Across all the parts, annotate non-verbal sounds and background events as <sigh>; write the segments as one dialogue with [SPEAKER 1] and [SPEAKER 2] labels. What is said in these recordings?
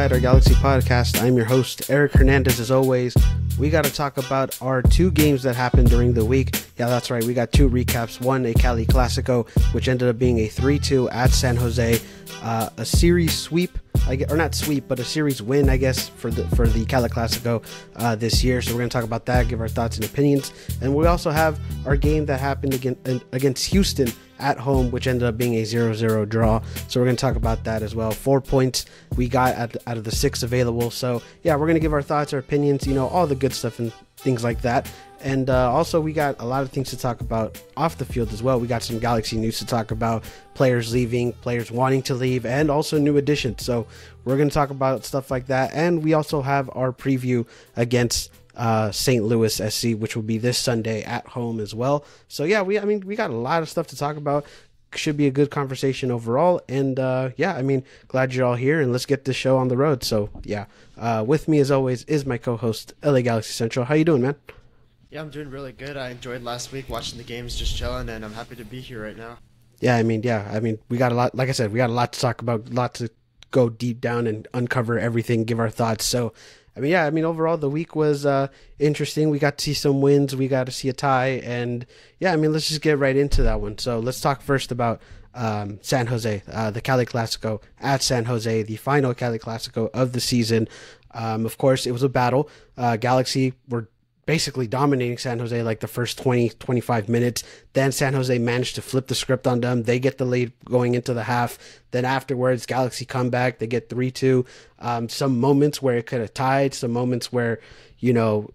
[SPEAKER 1] Inside Our Galaxy podcast. I'm your host, Eric Hernandez. As always, we got to talk about our two games that happened during the week. Yeah, that's right. We got two recaps. One, a Cali Clasico, which ended up being a 3 2 at San Jose, uh, a series sweep. I guess, or not sweep, but a series win, I guess, for the for the Cali Clasico uh, this year. So we're going to talk about that, give our thoughts and opinions, and we also have our game that happened against against Houston at home, which ended up being a 0-0 draw. So we're going to talk about that as well. Four points we got out of the six available. So yeah, we're going to give our thoughts, our opinions, you know, all the good stuff and things like that. And uh, also, we got a lot of things to talk about off the field as well. We got some Galaxy news to talk about, players leaving, players wanting to leave, and also new additions. So, we're going to talk about stuff like that. And we also have our preview against uh, St. Louis SC, which will be this Sunday at home as well. So, yeah, we, I mean, we got a lot of stuff to talk about. Should be a good conversation overall. And uh, yeah, I mean, glad you're all here and let's get this show on the road. So, yeah, uh, with me as always is my co host, LA Galaxy Central. How you doing, man?
[SPEAKER 2] Yeah, I'm doing really good. I enjoyed last week watching the games, just chilling, and I'm happy to be here right now.
[SPEAKER 1] Yeah, I mean, yeah, I mean, we got a lot. Like I said, we got a lot to talk about, a lot to go deep down and uncover everything, give our thoughts. So, I mean, yeah, I mean, overall, the week was uh, interesting. We got to see some wins, we got to see a tie, and yeah, I mean, let's just get right into that one. So, let's talk first about um, San Jose, uh, the Cali Clasico at San Jose, the final Cali Clasico of the season. Um, of course, it was a battle. Uh, Galaxy were basically dominating San Jose like the first 20, 25 minutes. Then San Jose managed to flip the script on them. They get the lead going into the half. Then afterwards, Galaxy come back. They get 3 2. Um, some moments where it could have tied, some moments where, you know,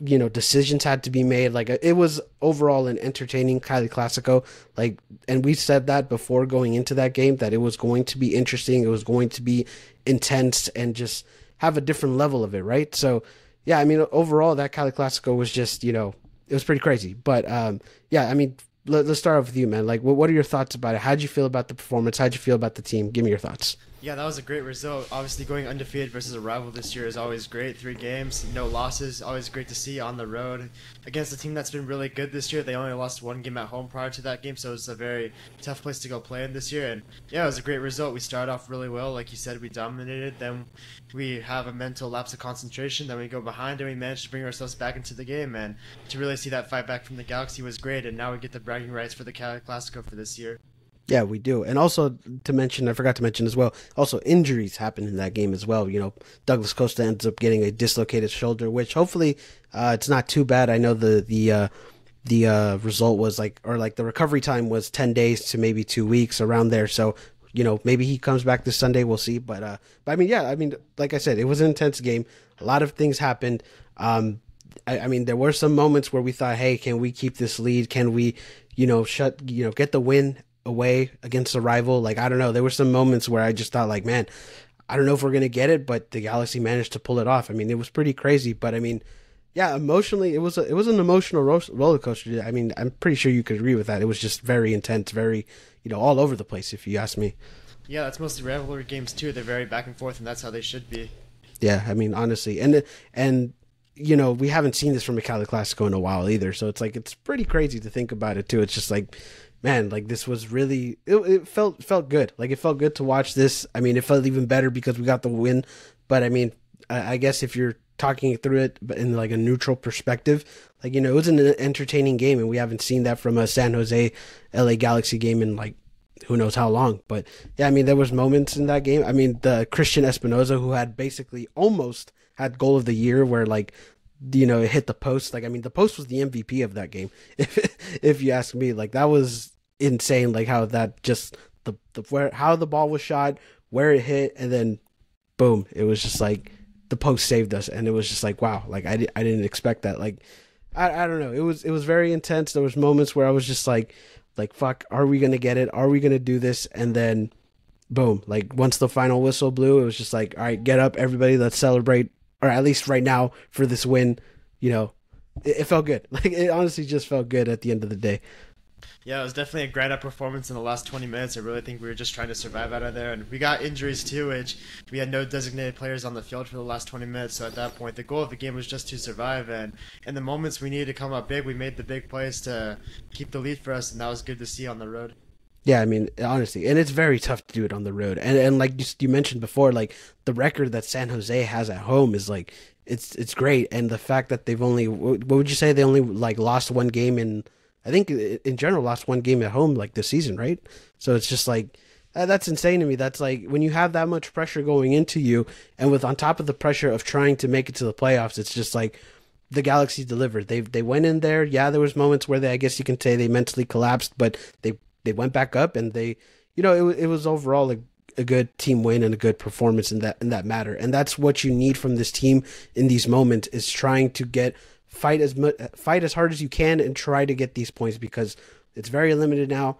[SPEAKER 1] you know decisions had to be made like it was overall an entertaining Cali Clasico like and we said that before going into that game that it was going to be interesting it was going to be intense and just have a different level of it right so yeah, I mean, overall, that Cali Clasico was just, you know, it was pretty crazy. But um, yeah, I mean, let, us start off with you, man. Like, what, what are your thoughts about it? How'd you feel about the performance? How'd you feel about the team? Give me your thoughts.
[SPEAKER 2] Yeah, that was a great result. Obviously, going undefeated versus a rival this year is always great. Three games, no losses, always great to see on the road against a team that's been really good this year. They only lost one game at home prior to that game, so it's a very tough place to go play in this year. And yeah, it was a great result. We started off really well, like you said, we dominated. Then we have a mental lapse of concentration. Then we go behind, and we managed to bring ourselves back into the game. And to really see that fight back from the Galaxy was great. And now we get the bragging rights for the Cali Clasico for this year.
[SPEAKER 1] Yeah, we do. And also to mention, I forgot to mention as well, also injuries happened in that game as well. You know, Douglas Costa ends up getting a dislocated shoulder, which hopefully uh, it's not too bad. I know the, the, uh, the uh, result was like, or like the recovery time was 10 days to maybe two weeks around there. So, you know, maybe he comes back this Sunday. We'll see. But, uh, but I mean, yeah, I mean, like I said, it was an intense game. A lot of things happened. Um, I, I mean, there were some moments where we thought, hey, can we keep this lead? Can we, you know, shut, you know, get the win away against a rival. Like I don't know, there were some moments where I just thought like, man, I don't know if we're gonna get it, but the Galaxy managed to pull it off. I mean, it was pretty crazy, but I mean, yeah, emotionally, it was a, it was an emotional roller coaster. I mean, I'm pretty sure you could agree with that. It was just very intense, very you know all over the place. If you ask me.
[SPEAKER 2] Yeah, that's mostly rivalry games too. They're very back and forth, and that's how they should be.
[SPEAKER 1] Yeah, I mean, honestly, and and you know we haven't seen this from a Cali Clasico in a while either. So it's like it's pretty crazy to think about it too. It's just like man, like this was really it, it, felt felt good. Like it felt good to watch this. I mean, it felt even better because we got the win. But I mean, I, I guess if you're talking through it, but in like a neutral perspective, like you know, it was an entertaining game, and we haven't seen that from a San Jose, LA Galaxy game in like who knows how long. But yeah, I mean, there was moments in that game. I mean, the Cristian Espinoza who had basically almost had goal of the year, where like you know, it hit the post. Like, I mean, the post was the MVP of that game. <laughs> If if you ask me, like that was insane like how that just the, the where how the ball was shot, where it hit, and then boom, it was just like the post saved us, and it was just like wow, like I I didn't expect that. Like I I don't know, it was it was very intense. There was moments where I was just like like fuck, are we gonna get it? Are we gonna do this? And then boom, like once the final whistle blew, it was just like all right, get up, everybody, let's celebrate, or at least right now for this win. You know, it, it felt good. <laughs> Like it honestly just felt good at the end of the day.
[SPEAKER 2] Yeah, it was definitely a grind up performance in the last 20 minutes. I really think we were just trying to survive out of there. And we got injuries too, which we had no designated players on the field for the last 20 minutes. So at that point, the goal of the game was just to survive. And in the moments we needed to come up big, we made the big plays to keep the lead for us. And that was good to see on the road.
[SPEAKER 1] Yeah, I mean, honestly, and it's very tough to do it on the road. And and like you, you mentioned before, like the record that San Jose has at home is like it's it's great, and the fact that they've only what would you say they only like lost one game in I think in general lost one game at home like this season, right? So it's just like uh, that's insane to me. That's like when you have that much pressure going into you, and with on top of the pressure of trying to make it to the playoffs, it's just like the Galaxy delivered. They they went in there. Yeah, there was moments where they I guess you can say they mentally collapsed, but they they went back up and they you know it it was overall a, a good team win and a good performance in that in that matter. And that's what you need from this team in these moments is trying to get fight as much fight as hard as you can and try to get these points because it's very limited now.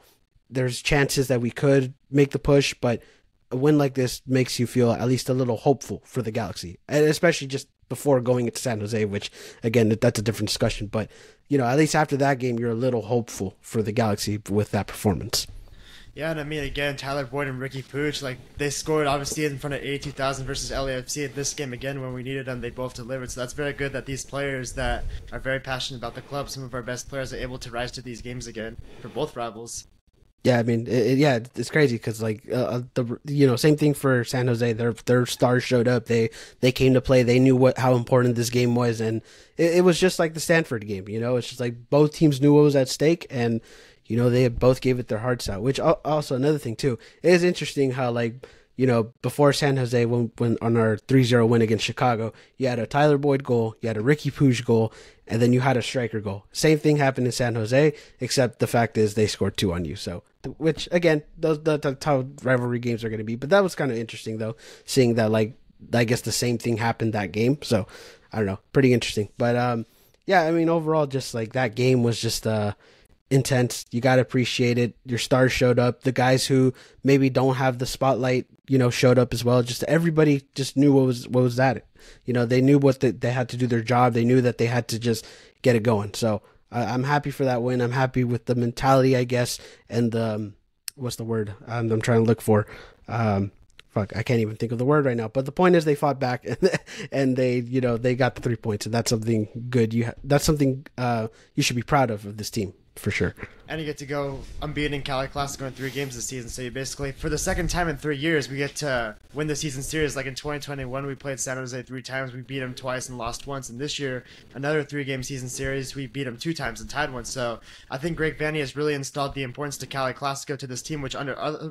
[SPEAKER 1] There's chances that we could make the push, but a win like this makes you feel at least a little hopeful for the Galaxy, and especially just before going into San Jose, which again that's a different discussion. But you know, at least after that game, you're a little hopeful for the Galaxy with that performance.
[SPEAKER 2] Yeah, and I mean again, Tyler Boyd and Ricky Puig, like they scored obviously in front of eighty two thousand versus LAFC at this game again when we needed them, they both delivered. So that's very good that these players that are very passionate about the club, some of our best players, are able to rise to these games again for both rivals.
[SPEAKER 1] Yeah, I mean, it, it, yeah, it's crazy because like uh, uh, the you know same thing for San Jose. Their their stars showed up. They they came to play. They knew what how important this game was, and it, it was just like the Stanford game. You know, it's just like both teams knew what was at stake, and you know they both gave it their hearts out. Which also another thing too, it is interesting how like you know, before San Jose, when, when on our 3-0 win against Chicago, you had a Tyler Boyd goal, you had a Ricky Puig goal, and then you had a striker goal. Same thing happened in San Jose, except the fact is they scored two on you. So, which again, those that's how rivalry games are going to be. But that was kind of interesting though, seeing that like I guess the same thing happened that game. So, I don't know, pretty interesting. But um, yeah, I mean overall, just like that game was just uh intense. You got to appreciate it. Your stars showed up. The guys who maybe don't have the spotlight, you know, showed up as well. Just everybody just knew what was what was that. You know, they knew what the, they had to do their job. They knew that they had to just get it going. So uh, I'm happy for that win. I'm happy with the mentality, I guess, and the um, what's the word I'm, I'm trying to look for. Um, fuck, I can't even think of the word right now. But the point is, they fought back and <laughs> and they, you know, they got the three points, and that's something good. You ha- that's something uh, you should be proud of of this team for sure.
[SPEAKER 2] And you get to go um, unbeaten in Cali Classic in three games this season. So you basically, for the second time in three years, we get to win the season series. Like in 2021, we played San Jose three times. We beat them twice and lost once. And this year, another three game season series, we beat them two times and tied once. So I think Greg Vanney has really installed the importance to Cali Clasico to this team, which under other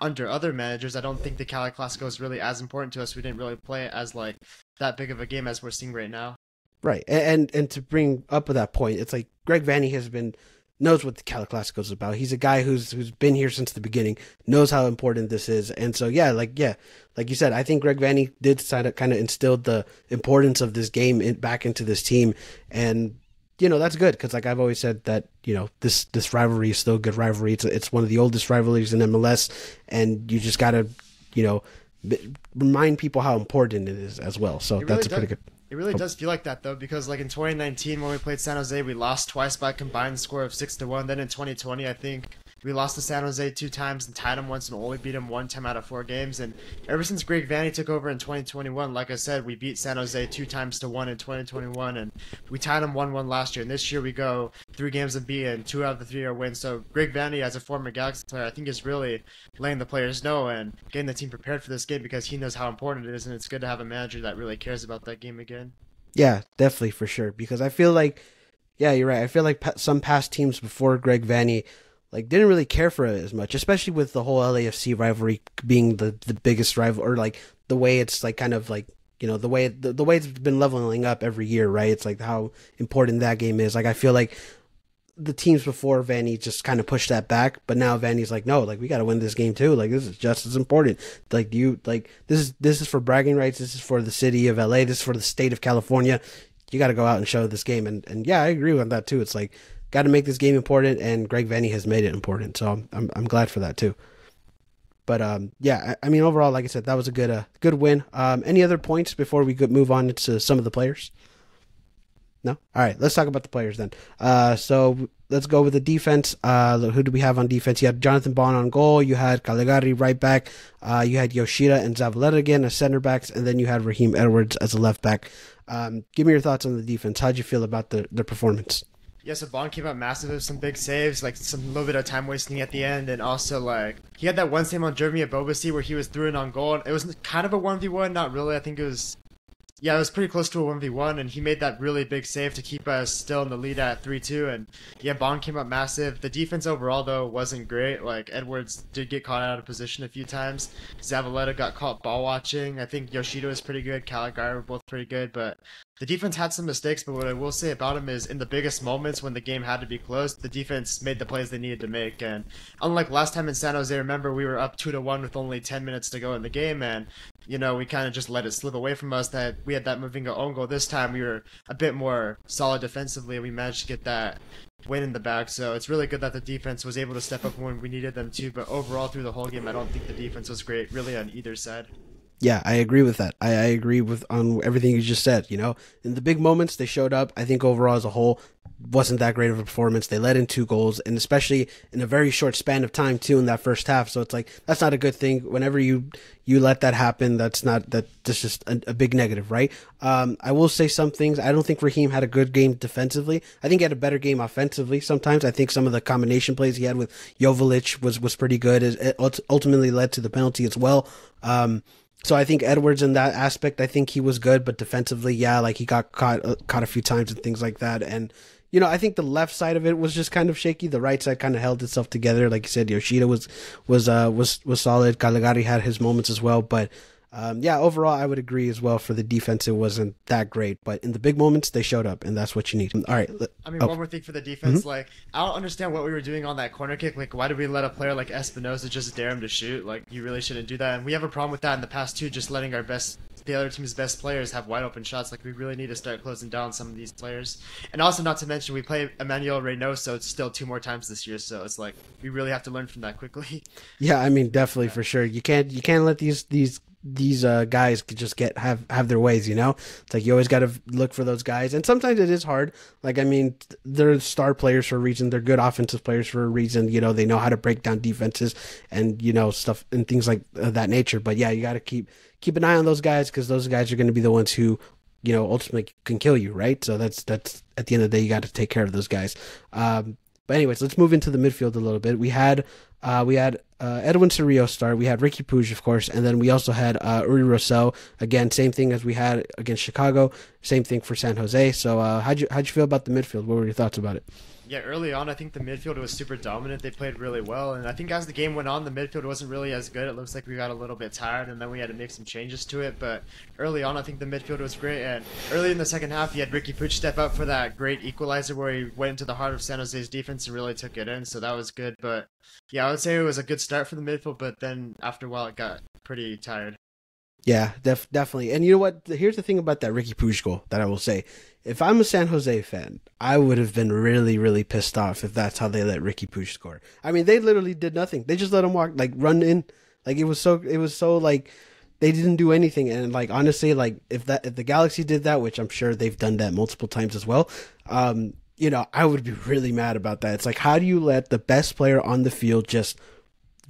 [SPEAKER 2] under other managers, I don't think the Cali Clasico is really as important to us. We didn't really play it as like that big of a game as we're seeing right now.
[SPEAKER 1] Right, and and, to bring up that point, it's like Greg Vanney has been knows what the Cali Clasico is about. He's a guy who's who's been here since the beginning, knows how important this is, and so yeah, like yeah, like you said, I think Greg Vanney did kind of kind of instilled the importance of this game in, back into this team, and you know that's good because like I've always said that you know this this rivalry is still a good rivalry. It's it's one of the oldest rivalries in MLS, and you just gotta you know remind people how important it is as well. So really that's a pretty good.
[SPEAKER 2] It really does feel like that though, because like in 2019 when we played San Jose, we lost twice by a combined score of six to one. Then in 2020, I think we lost to San Jose two times and tied them once and only beat them one time out of four games. And ever since Greg Vanney took over in 2021, like I said, we beat San Jose two times to one in 2021, and we tied them one one last year. And this year we go three games and beat, and two out of the three are wins. So Greg Vanney, as a former Galaxy player, I think is really letting the players know and getting the team prepared for this game because he knows how important it is, and it's good to have a manager that really cares about that game again.
[SPEAKER 1] Yeah, definitely for sure. Because I feel like, yeah, you're right. I feel like some past teams before Greg Vanney like didn't really care for it as much, especially with the whole LAFC rivalry being the the biggest rival, or like the way it's like kind of like you know the way the, the way it's been leveling up every year, right? It's like how important that game is. Like I feel like the teams before Vanney just kind of pushed that back, but now Vanney's like, no, like we got to win this game too. Like this is just as important. Like you, like this is this is for bragging rights. This is for the city of LA. This is for the state of California. You got to go out and show this game. And and yeah, I agree with that too. It's like got to make this game important, and Greg Vanney has made it important. So I'm I'm, glad for that too. But um, yeah, I, I, mean overall, like I said, that was a good uh, good win. Um, any other points before we could move on to some of the players? No. All right, let's talk about the players then. Uh, so let's go with the defense. Uh, who do we have on defense? You had Jonathan Bond on goal. You had Calegari right back. Uh, you had Yoshida and Zavaleta again as center backs, and then you had Raheem Edwards as a left back. Um, give me your thoughts on the defense. How'd you feel about the the performance?
[SPEAKER 2] Yeah, so Bond came out massive with some big saves, like some little bit of time wasting at the end, and also like he had that one save on Jeremy Ebobisse where he was through it on goal. It was kind of a one v one, not really. I think it was yeah, it was pretty close to a 1v1, and he made that really big save to keep us still in the lead at 3 2. And yeah, Bond came up massive. The defense overall, though, wasn't great. Like, Edwards did get caught out of position a few times. Zavaleta got caught ball watching. I think Yoshida was pretty good. Calegari were both pretty good, but the defense had some mistakes. But what I will say about him is in the biggest moments when the game had to be close, the defense made the plays they needed to make. And unlike last time in San Jose, remember, we were up 2 to 1 with only 10 minutes to go in the game, and you know, we kind of just let it slip away from us. That we had that moving own goal. This time we were a bit more solid defensively. We managed to get that win in the back. So it's really good that the defense was able to step up when we needed them to. But overall, through the whole game, I don't think the defense was great, really, on either side.
[SPEAKER 1] Yeah, I agree with that. I, I agree with on everything you just said. You know, in the big moments, they showed up. I think overall as a whole, wasn't that great of a performance. They let in two goals, and especially in a very short span of time too in that first half. So it's like that's not a good thing. Whenever you you let that happen, that's not that. That's just a, a big negative, right? Um, I will say some things. I don't think Raheem had a good game defensively. I think he had a better game offensively. Sometimes I think some of the combination plays he had with Joveljic was was pretty good. It ultimately led to the penalty as well. Um, so I think Edwards in that aspect, I think he was good, but defensively, yeah, like he got caught uh, caught a few times and things like that. And you know, I think the left side of it was just kind of shaky. The right side kind of held itself together. Like you said, Yoshida was was uh, was was solid. Calegari had his moments as well, but um, yeah, overall, I would agree as well. For the defense, it wasn't that great, but in the big moments, they showed up, and that's what you need. All right.
[SPEAKER 2] I mean, oh. one more thing for the defense. Mm-hmm. Like, I don't understand what we were doing on that corner kick. Like, why did we let a player like Espinoza just dare him to shoot? Like, you really shouldn't do that. And we have a problem with that in the past too. Just letting our best, the other team's best players have wide open shots. Like, we really need to start closing down some of these players. And also, not to mention, we play Emmanuel Reynoso still two more times this year. So it's like we really have to learn from that quickly. <laughs>
[SPEAKER 1] Yeah, I mean, definitely yeah. for sure. You can't you can't let these these these uh, guys could just get have have their ways, you know. It's like you always got to look for those guys, and sometimes it is hard. Like I mean, they're star players for a reason. They're good offensive players for a reason. You know, they know how to break down defenses and you know stuff and things like uh, that nature. But yeah, you got to keep keep an eye on those guys because those guys are going to be the ones who you know ultimately can kill you, right? So that's that's at the end of the day, you got to take care of those guys. Um, but anyways, let's move into the midfield a little bit. We had uh, we had uh, Edwin Cerrillo start. We had Ricky Puig, of course, and then we also had uh, Uri Rosell. Again, same thing as we had against Chicago. Same thing for San Jose. So, uh, how'd you how'd you feel about the midfield? What were your thoughts about it?
[SPEAKER 2] Yeah, early on, I think the midfield was super dominant. They played really well, and I think as the game went on, the midfield wasn't really as good. It looks like we got a little bit tired, and then we had to make some changes to it. But early on, I think the midfield was great, and early in the second half, you had Ricky Puig step up for that great equalizer where he went into the heart of San Jose's defense and really took it in. So that was good. But yeah, I would say it was a good start for the midfield, but then after a while, it got pretty tired.
[SPEAKER 1] Yeah, def- definitely. And you know what? Here's the thing about that Ricky Puig goal that I will say if I'm a San Jose fan, I would have been really, really pissed off if that's how they let Ricky Puig score. I mean, they literally did nothing. They just let him walk, like run in, like it was so, it was so like they didn't do anything. And like honestly, like if that if the Galaxy did that, which I'm sure they've done that multiple times as well, um, you know, I would be really mad about that. It's like how do you let the best player on the field just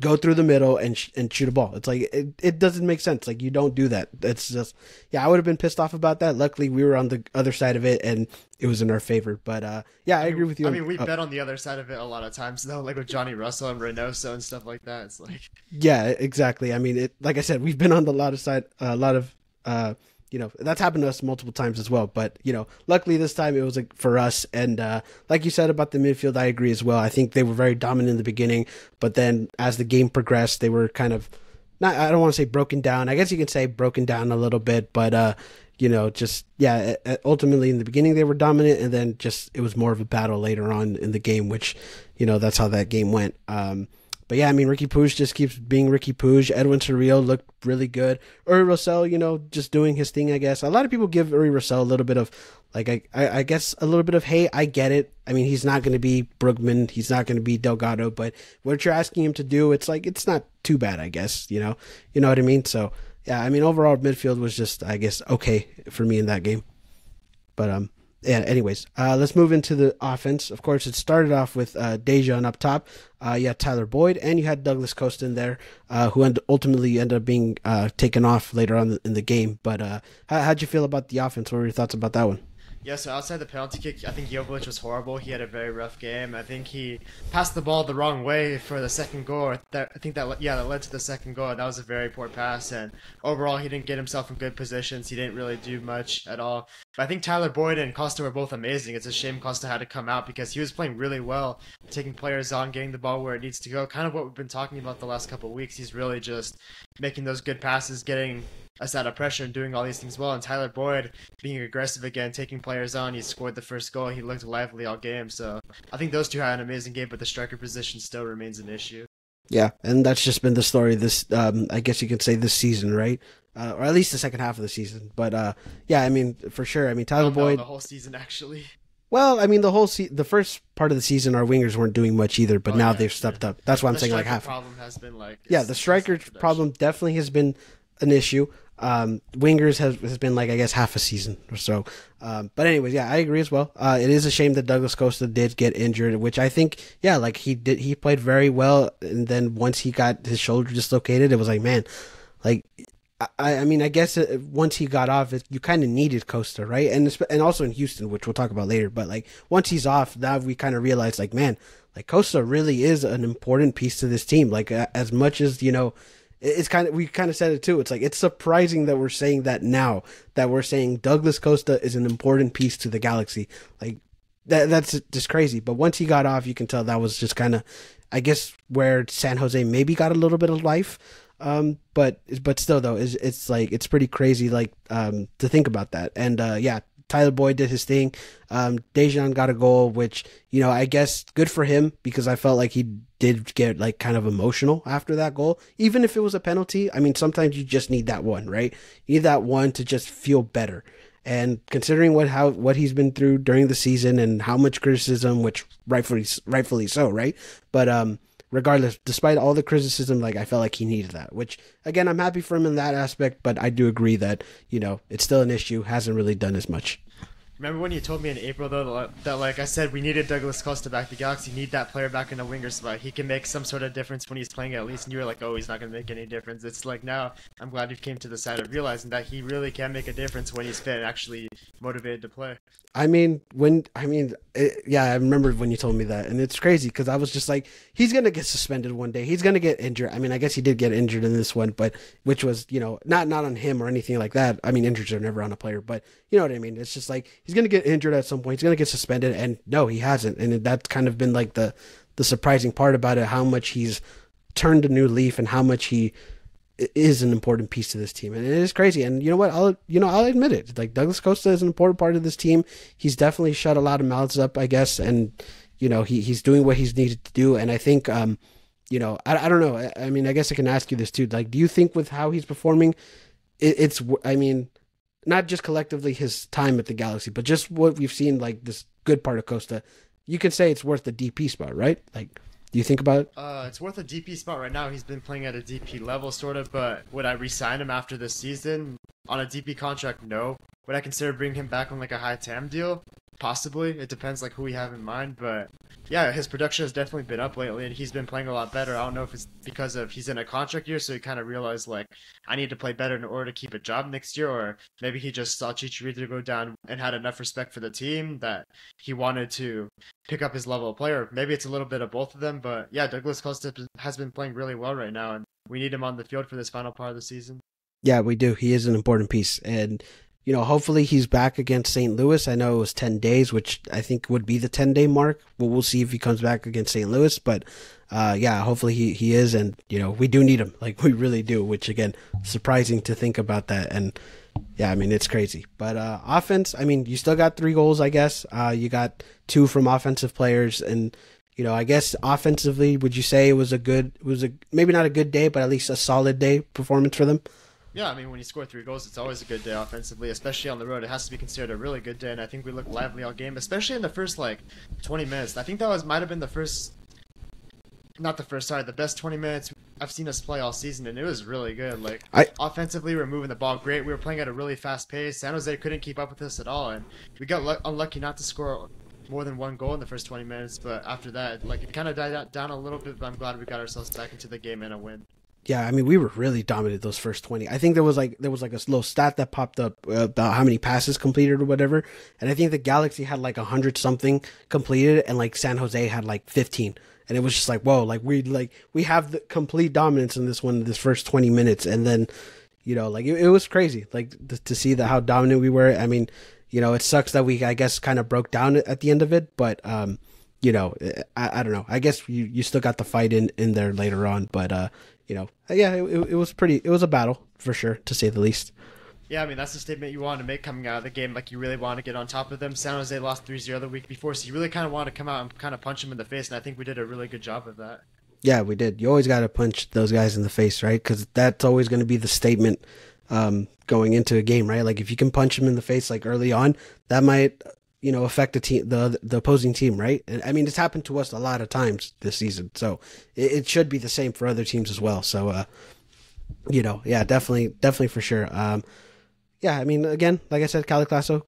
[SPEAKER 1] go through the middle and sh- and shoot a ball. It's like it, it doesn't make sense. Like you don't do that. It's just yeah, I would have been pissed off about that. Luckily, we were on the other side of it and it was in our favor. But uh, yeah, I, I agree with you.
[SPEAKER 2] I mean, we uh, bet on the other side of it a lot of times though, like with Johnny Russell and Reynoso and stuff like that. It's like
[SPEAKER 1] yeah, exactly. I mean, it like I said, we've been on the lot of side a uh, lot of uh you know that's happened to us multiple times as well but you know luckily this time it was like for us and uh, like you said about the midfield i agree as well. I think they were very dominant in the beginning but then as the game progressed they were kind of not i don't want to say broken down i guess you can say broken down a little bit but uh you know just yeah ultimately in the beginning they were dominant and then just it was more of a battle later on in the game which you know that's how that game went. Um but yeah, I mean, Ricky Puig just keeps being Ricky Puig. Edwin Cerrillo looked really good. Uri Rosell, you know, just doing his thing, I guess. A lot of people give Uri Rosell a little bit of, like, I, I, I guess a little bit of hate. I get it. I mean, he's not going to be Brugman. He's not going to be Delgado. But what you're asking him to do, it's like, it's not too bad, I guess, you know? You know what I mean? So, yeah, I mean, overall, midfield was just, I guess, okay for me in that game. But, um, anyways, uh, let's move into the offense. Of course, it started off with uh, Dejan up top. Uh, you had Tyler Boyd, and you had Douglas Costa in there, uh, who end- ultimately ended up being uh, taken off later on in the game. But uh, how, how'd you feel about the offense? What were your thoughts about that one?
[SPEAKER 2] Yeah, so outside the penalty kick, I think Joveljic was horrible. He had a very rough game. I think he passed the ball the wrong way for the second goal. That I think that yeah, that led to the second goal. That was a very poor pass, and overall, he didn't get himself in good positions. He didn't really do much at all. I think Tyler Boyd and Costa were both amazing. It's a shame Costa had to come out because he was playing really well, taking players on, getting the ball where it needs to go. Kind of what we've been talking about the last couple weeks. He's really just making those good passes, getting us out of pressure and doing all these things well. And Tyler Boyd being aggressive again, taking players on. He scored the first goal. He looked lively all game. So I think those two had an amazing game, but the striker position still remains an issue.
[SPEAKER 1] Yeah, and that's just been the story this, um, I guess you could say this season, right? Uh, or at least the second half of the season. But uh, yeah, I mean, for sure. I mean, Tyler
[SPEAKER 2] Oh, no,
[SPEAKER 1] Boyd.
[SPEAKER 2] the whole season actually.
[SPEAKER 1] Well, I mean, the whole se- the first part of the season, our wingers weren't doing much either, but
[SPEAKER 2] Oh,
[SPEAKER 1] now
[SPEAKER 2] yeah,
[SPEAKER 1] they've stepped up. That's why I'm
[SPEAKER 2] the
[SPEAKER 1] saying like
[SPEAKER 2] striker
[SPEAKER 1] half.
[SPEAKER 2] problem has been like
[SPEAKER 1] Yeah, the striker problem definitely has been an issue. Um, wingers has has been like I guess half a season or so. Um, but anyways, yeah, I agree as well. Uh, it is a shame that Douglas Costa did get injured, which I think, yeah, like he did, he played very well, and then once he got his shoulder dislocated, it was like, man, like. I, I mean, I guess uh once he got off, it, you kind of needed Costa, right? And and also in Houston, which we'll talk about later. But like once he's off, now we kind of realize, like, man, like Costa really is an important piece to this team. Like as much as you know, it's kind of we kind of said it too. It's like it's surprising that we're saying that now that we're saying Douglas Costa is an important piece to the Galaxy. Like that that's just crazy. But once he got off, you can tell that was just kind of, I guess, where San Jose maybe got a little bit of life. Um, but but still though, it's, it's like it's pretty crazy like um to think about that. And uh, yeah, Tyler Boyd did his thing. Um, Dejan got a goal, which you know I guess good for him because I felt like he did get like kind of emotional after that goal, even if it was a penalty. I mean, sometimes you just need that one, right? You need that one to just feel better. And considering what how what he's been through during the season and how much criticism, which rightfully rightfully so, right? But um, regardless, despite all the criticism, like I felt like he needed that. Which again, I'm happy for him in that aspect, but I do agree that you know it's still an issue. Hasn't really done as much.
[SPEAKER 2] Remember when you told me in April though that, like I said we needed Douglas Costa back. The Galaxy need that player back in the winger spot. He can make some sort of difference when he's playing at least. And you were like, oh, he's not gonna make any difference. It's like now I'm glad you came to the side of realizing that he really can make a difference when he's fit and actually motivated to play.
[SPEAKER 1] I mean, when I mean, it, yeah, I remember when you told me that, and it's crazy because I was just like, he's gonna get suspended one day. He's gonna get injured. I mean, I guess he did get injured in this one, but which was, you know, not not on him or anything like that. I mean, injuries are never on a player, but you know what I mean. It's just like he's gonna get injured at some point. He's gonna get suspended, and no, he hasn't, and that's kind of been like the the surprising part about it, how much he's turned a new leaf and how much he is an important piece to this team, and it is crazy. And you know what? I'll you know I'll admit it. Like Douglas Costa is an important part of this team. He's definitely shut a lot of mouths up, I guess, and you know he he's doing what he's needed to do. And I think, um, you know, I, I don't know. I, I mean, I guess I can ask you this too. Like, do you think with how he's performing, it, it's I mean, not just collectively his time at the Galaxy, but just what we've seen, like this good part of Costa, you can say it's worth the DP spot, right? Like, do you think about it?
[SPEAKER 2] Uh, it's worth a DP spot right now. He's been playing at a DP level, sort of. But would I re-sign him after this season on a DP contract? No. Would I consider bringing him back on like a high TAM deal? Possibly. It depends like who we have in mind. But yeah, his production has definitely been up lately, and he's been playing a lot better. I don't know if it's because of he's in a contract year, so he kind of realized like I need to play better in order to keep a job next year, or maybe he just saw Chicharito go down and had enough respect for the team that he wanted to pick up his level of player. Maybe it's a little bit of both of them, but yeah, Douglas Costa has been playing really well right now, and we need him on the field for this final part of the season.
[SPEAKER 1] Yeah, we do. He is an important piece. And, you know, hopefully he's back against St. Louis. I know it was 10 days, which I think would be the 10 day mark. Well, we'll see if he comes back against St. Louis. But, uh, yeah, hopefully he, he is. And, you know, we do need him. Like, <laughs> we really do, which, again, surprising to think about that. And, yeah, I mean, it's crazy. But, uh, offense, I mean, you still got three goals, I guess. Uh, you got two from offensive players. And, you know, I guess offensively, would you say it was a good, it was a maybe not a good day, but at least a solid day performance for them?
[SPEAKER 2] Yeah, I mean, when you score three goals, it's always a good day offensively, especially on the road. It has to be considered a really good day, and I think we looked lively all game, especially in the first like 20 minutes. I think that was might have been the first, not the first, sorry, the best 20 minutes I've seen us play all season, and it was really good. Like
[SPEAKER 1] I-
[SPEAKER 2] offensively, we were moving the ball great. We were playing at a really fast pace. San Jose couldn't keep up with us at all, and we got lu- unlucky not to score more than one goal in the first 20 minutes. But after that, like it kind of died down a little bit. But I'm glad we got ourselves back into the game and a win.
[SPEAKER 1] Yeah, I mean, we were really dominant those first twenty. I think there was like there was like a little stat that popped up about how many passes completed or whatever, and I think the Galaxy had like hundred something completed, and like San Jose had like fifteen, and it was just like whoa, like we like we have the complete dominance in this one, this first twenty minutes, and then you know, like it, it was crazy, like to, to see the how dominant we were. I mean, you know, it sucks that we I guess kind of broke down at the end of it, but um, you know, I, I don't know. I guess you you still got the fight in in there later on, but uh you know, yeah, it, it was pretty. It was a battle for sure, to say the least.
[SPEAKER 2] Yeah, I mean that's the statement you wanted to make coming out of the game. Like you really want to get on top of them. San Jose lost 3-0 the week before, so you really kind of want to come out and kind of punch them in the face. And I think we did a really good job of that.
[SPEAKER 1] Yeah, we did. You always got to punch those guys in the face, right? Because that's always going to be the statement um, going into a game, right? Like if you can punch them in the face like early on, that might you know affect the team the the opposing team right? I mean it's happened to us a lot of times this season. So it, it should be the same for other teams as well. So uh you know yeah definitely definitely for sure. Um yeah i mean again like i said cali clasico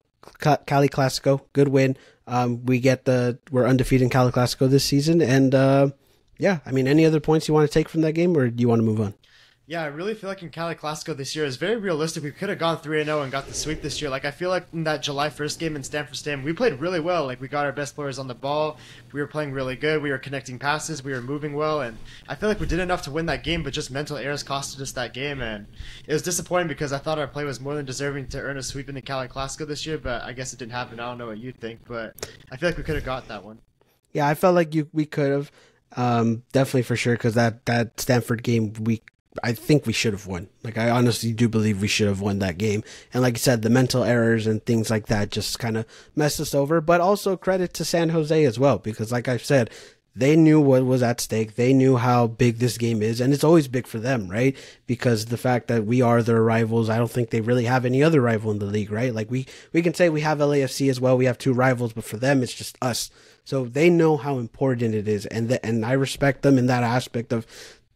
[SPEAKER 1] cali clasico good win. Um we get the we're undefeated in cali clasico this season. And uh yeah i mean any other points you want to take from that game or do you want to move on
[SPEAKER 2] yeah, I really feel like in Cali Clasico this year is very realistic. We could have gone 3 0 and got the sweep this year. Like, I feel like in that July 1st game in Stanford Stadium, we played really well. Like, we got our best players on the ball. We were playing really good. We were connecting passes. We were moving well. And I feel like we did enough to win that game, but just mental errors costed us that game. And it was disappointing because I thought our play was more than deserving to earn a sweep in the Cali Clasico this year, but I guess it didn't happen. I don't know what you think, but I feel like we could have got that one.
[SPEAKER 1] Yeah, I felt like you we could have. Um, definitely for sure because that that Stanford game we I think we should have won. Like I honestly do believe we should have won that game. And like I said, the mental errors and things like that just kind of messed us over. But also credit to San Jose as well, because like I said, they knew what was at stake. They knew how big this game is, and it's always big for them, right? Because the fact that we are their rivals, I don't think they really have any other rival in the league, right? Like we we can say we have LAFC as well. We have two rivals, but for them, it's just us. So they know how important it is, and the, and I respect them in that aspect of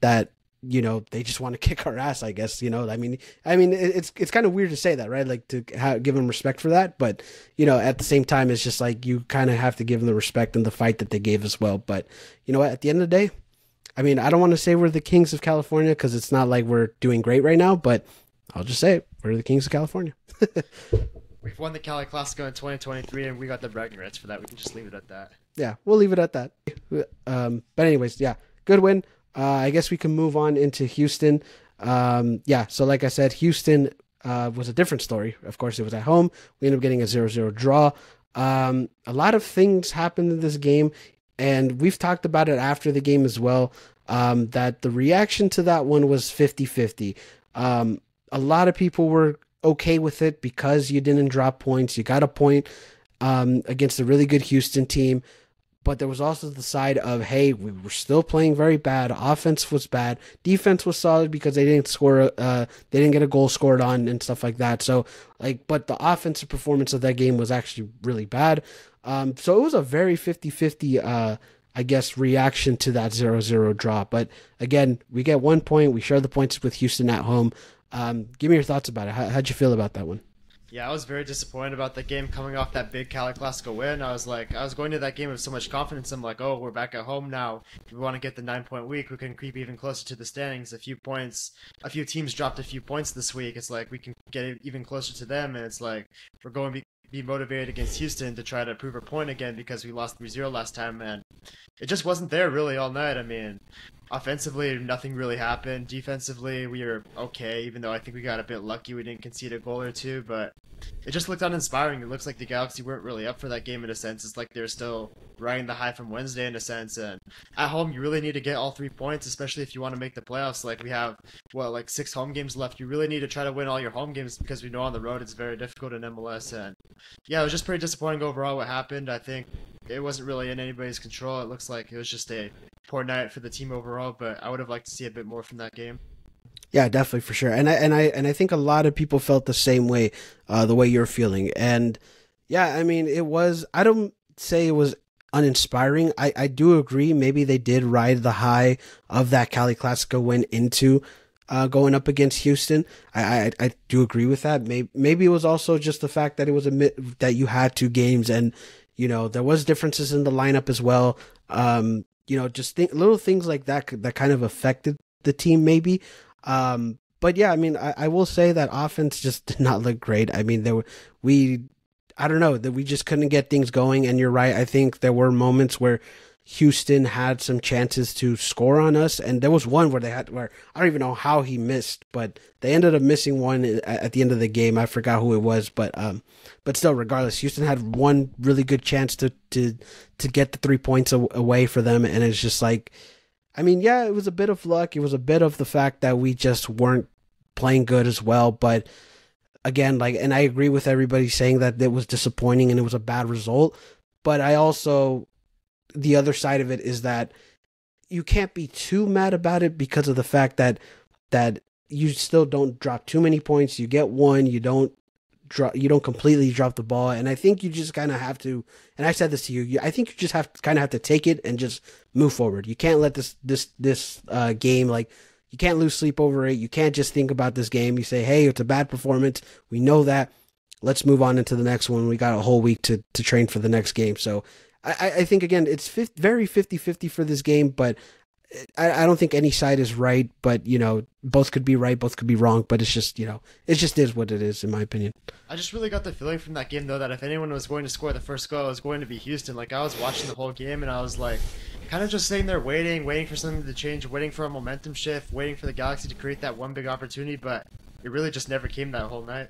[SPEAKER 1] that you know they just want to <laughs> kick our ass i guess you know? I mean i mean it's it's kind of weird to say that right? Like to have, give them respect for that but you know at the same time it's just like you kind of have to give them the respect and the fight that they gave as well but you know what? At the end of the day i mean i don't want to say we're the kings of california because it's not like we're doing great right now but i'll just say it we're the kings of california. <laughs>
[SPEAKER 2] We've won the cali clasico in 2023 and we got the bragging rights for that. We can just leave it at that.
[SPEAKER 1] Yeah we'll leave it at that. Um but anyways yeah good win uh, I guess we can move on into Houston. Um, yeah, so like I said, Houston uh, was a different story. Of course, it was at home. We ended up getting a 0 0 draw. Um, a lot of things happened in this game, and we've talked about it after the game as well. Um, that the reaction to that one was 50 50. Um, a lot of people were okay with it because you didn't drop points. You got a point um, against a really good Houston team but there was also the side of hey we were still playing very bad offense was bad defense was solid because they didn't score uh they didn't get a goal scored on and stuff like that. So like but the offensive performance of that game was actually really bad. Um so it was a very 50-50 uh I guess reaction to that 0-0 draw. But again we get one point we share the points with Houston at home. Um give me your thoughts about it. How, how'd you feel about that one
[SPEAKER 2] yeah, I was very disappointed about the game coming off that big Cali Clasico win. I was like, I was going to that game with so much confidence. I'm like, oh, we're back at home now. If we want to get the nine point week, we can creep even closer to the standings. A few points, a few teams dropped a few points this week. It's like we can get even closer to them, and it's like we're going to be, be motivated against Houston to try to prove our point again because we lost 3-0 last time, and it just wasn't there really all night. I mean, offensively, nothing really happened. Defensively, we were okay, even though I think we got a bit lucky. We didn't concede a goal or two, but it just looked uninspiring. It looks like the Galaxy weren't really up for that game in a sense. It's like they're still riding the high from Wednesday in a sense. And at home, you really need to get all three points, especially if you want to make the playoffs. Like we have, well, like six home games left. You really need to try to win all your home games because we know on the road it's very difficult in MLS. And yeah, it was just pretty disappointing overall what happened. I think it wasn't really in anybody's control. It looks like it was just a poor night for the team overall, but I would have liked to see a bit more from that game.
[SPEAKER 1] Yeah, definitely for sure. And I and I and I think a lot of people felt the same way, uh, the way you're feeling. And yeah, I mean, it was. I don't say it was uninspiring. I I do agree. Maybe they did ride the high of that Cali Clasico win into. Uh, going up against Houston, I, I I do agree with that. Maybe maybe it was also just the fact that it was a that you had two games and you know there was differences in the lineup as well. Um, you know, just think little things like that that kind of affected the team maybe. Um, but yeah, I mean, I, I will say that offense just <laughs> did not look great. I mean, there were we, I don't know that we just couldn't get things going. And you're right. I think there were moments where Houston had some chances to score on us, and there was one where they had where I don't even know how he missed, but they ended up missing one at the end of the game. I forgot who it was, but um, but still, regardless, Houston had one really good chance to to to get the three points away for them, and it's just like, I mean, yeah, it was a bit of luck. It was a bit of the fact that we just weren't playing good as well, but again, like, and I agree with everybody saying that it was disappointing and it was a bad result, but I also the other side of it is that you can't be too mad about it because of the fact that that you still don't drop too many points. You get one, you don't drop, you don't completely drop the ball, and I think you just kind of have to. And I said this to you. I think you just have kind of have to take it and just move forward. You can't let this this this uh, game like you can't lose sleep over it. You can't just think about this game. You say, hey, it's a bad performance. We know that. Let's move on into the next one. We got a whole week to to train for the next game. So I, I think again it's 50, very 50-50 for this game, but I, I don't think any side is right. But you know, both could be right, both could be wrong. But it's just you know, it just is what it is, in my opinion.
[SPEAKER 2] I just really got the feeling from that game though that if anyone was going to score the first goal, it was going to be Houston. Like I was watching the whole game and I was like, kind of just sitting there waiting, waiting for something to change, waiting for a momentum shift, waiting for the Galaxy to create that one big opportunity. But it really just never came that whole night.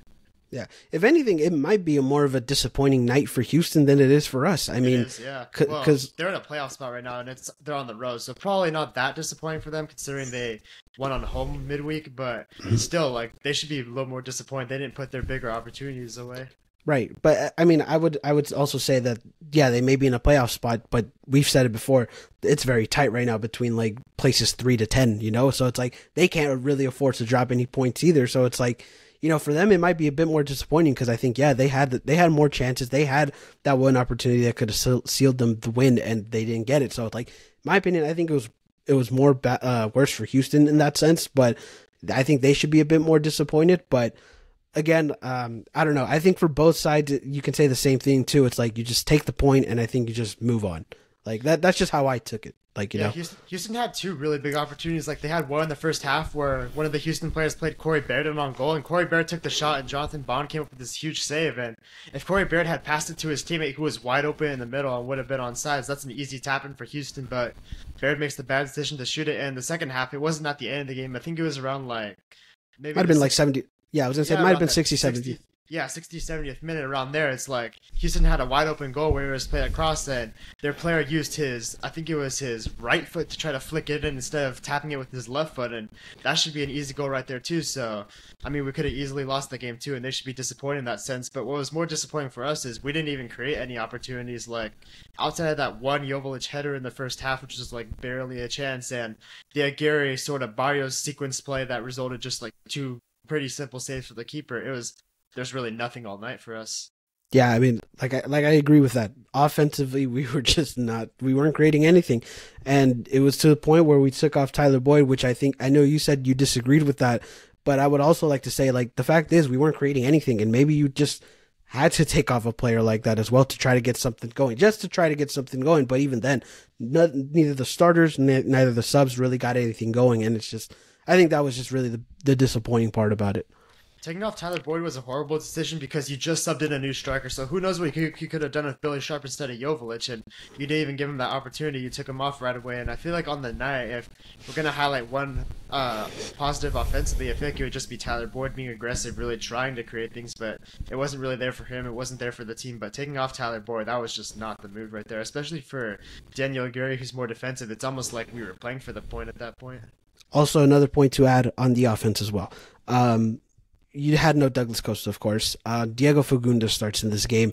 [SPEAKER 1] Yeah. If anything, it might be a more of a disappointing night for Houston than it is for us. I mean,
[SPEAKER 2] is, yeah, because well, they're in a playoff spot right now, and it's they're on the road, so probably not that disappointing for them considering they won on home midweek. But mm-hmm. still, like they should be a little more disappointed. They didn't put their bigger opportunities away.
[SPEAKER 1] Right, but uh, I mean, I would I would also say that yeah, they may be in a playoff spot, but we've said it before. It's very tight right now between like places three to ten, you know. So it's like they can't really afford to drop any points either. So it's like you know, for them it might be a bit more disappointing because I think yeah they had they had more chances, they had that one opportunity that could have sealed them the win, and they didn't get it. So like my opinion, I think it was it was more ba- uh, worse for Houston in that sense, but I think they should be a bit more disappointed. But again, um, I don't know. I think for both sides, you can say the same thing too. It's like you just take the point, and I think you just move on. Like that. That's just how I took it. Like you yeah, know,
[SPEAKER 2] Houston, Houston, had two really big opportunities. Like they had one in the first half where one of the Houston players played Corey Baird on goal, and Corey Baird took the shot, and Jonathan Bond came up with this huge save. And if Corey Baird had passed it to his teammate who was wide open in the middle and would have been on sides, that's an easy tap in for Houston. But Baird makes the bad decision to shoot it. And the second half, it wasn't at the end of the game. I think it was around like
[SPEAKER 1] maybe might have been like seventy. Yeah, I was gonna say yeah, it might have been 60, 70. 60,
[SPEAKER 2] yeah, 60, 70th minute around there, it's like Houston had a wide open goal where he was played across, and their player used his, I think it was his right foot to try to flick it in instead of tapping it with his left foot, and that should be an easy goal right there too. So, I mean, we could have easily lost the game too, and they should be disappointed in that sense. But what was more disappointing for us is we didn't even create any opportunities. Like outside of that one Joveljic header in the first half, which was like barely a chance, and the Aguirre sort of Barrios sequence play that resulted just like two pretty simple saves for the keeper. It was there's really nothing all night for us.
[SPEAKER 1] Yeah, I mean, like I like I agree with that. Offensively, we were <laughs> just not we weren't creating anything, and it was to the point where we took off Tyler Boyd, which I think I know you said you disagreed with that, but I would also like to say like the fact is we weren't creating anything, and maybe you just had to take off a player like that as well to try to get something going, just to try to get something going. But even then, neither the starters, neither the subs really got anything going, and it's just I think that was just really the the disappointing part about it.
[SPEAKER 2] Taking off Tyler Boyd was a horrible decision because you just subbed in a new striker. So who knows what you could, have done with Billy Sharp instead of Joveljic, and you didn't even give him that opportunity. You took him off right away. And I feel like on the night, if we're gonna highlight one uh, positive offensively, I feel like it would just be Tyler Boyd being aggressive, really trying to create things, but it wasn't really there for him. It wasn't there for the team. But taking off Tyler Boyd, that was just not the move right there, especially for Daniel Aguirre, who's more defensive. It's almost like we were playing for the point at that point.
[SPEAKER 1] Also, another point to add on the offense as well. Um, you had no Douglas Costa, of course. Uh, Diego Fagundez starts in this game.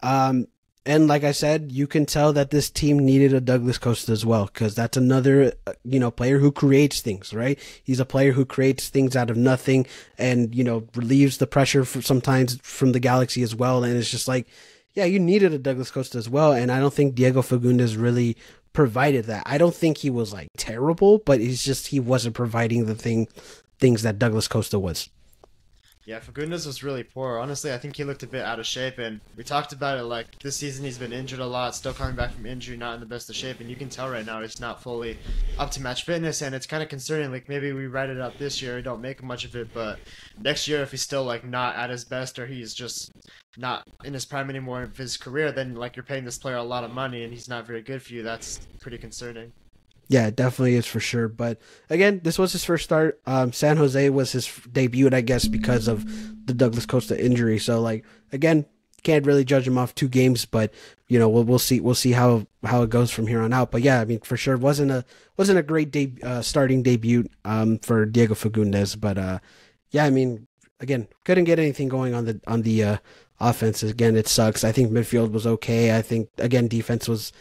[SPEAKER 1] Um, and like I said, you can tell that this team needed a Douglas Costa as well, because that's another, uh, you know, player who creates things, right? He's a player who creates things out of nothing and, you know, relieves the pressure sometimes from the Galaxy as well. And it's just like, yeah, you needed a Douglas Costa as well. And I don't think Diego Fagundez really provided that. I don't think he was like terrible, but he's just, he wasn't providing the thing, things that Douglas Costa was.
[SPEAKER 2] Yeah, Fagundez was really poor. Honestly, I think he looked a bit out of shape, and we talked about it. Like this season, he's been injured a lot, still coming back from injury, not in the best of shape, and you can tell right now he's not fully up to match fitness, and it's kind of concerning. Like maybe we write it up this year, and don't make much of it, but next year if he's still like not at his best or he's just not in his prime anymore of his career, then like you're paying this player a lot of money and he's not very good for you. That's pretty concerning.
[SPEAKER 1] Yeah, definitely is for sure. But again, this was his first start. Um, San Jose was his debut, I guess, because of the Douglas Costa injury. So, like, again, can't really judge him off two games, but you know, we'll we'll see we'll see how how it goes from here on out. But yeah, I mean, for sure, wasn't a wasn't a great de- uh, starting debut um, for Diego Fagundez, but uh, yeah, I mean, again, couldn't get anything going on the on the uh, offense. Again, it sucks. I think midfield was okay. I think again, defense was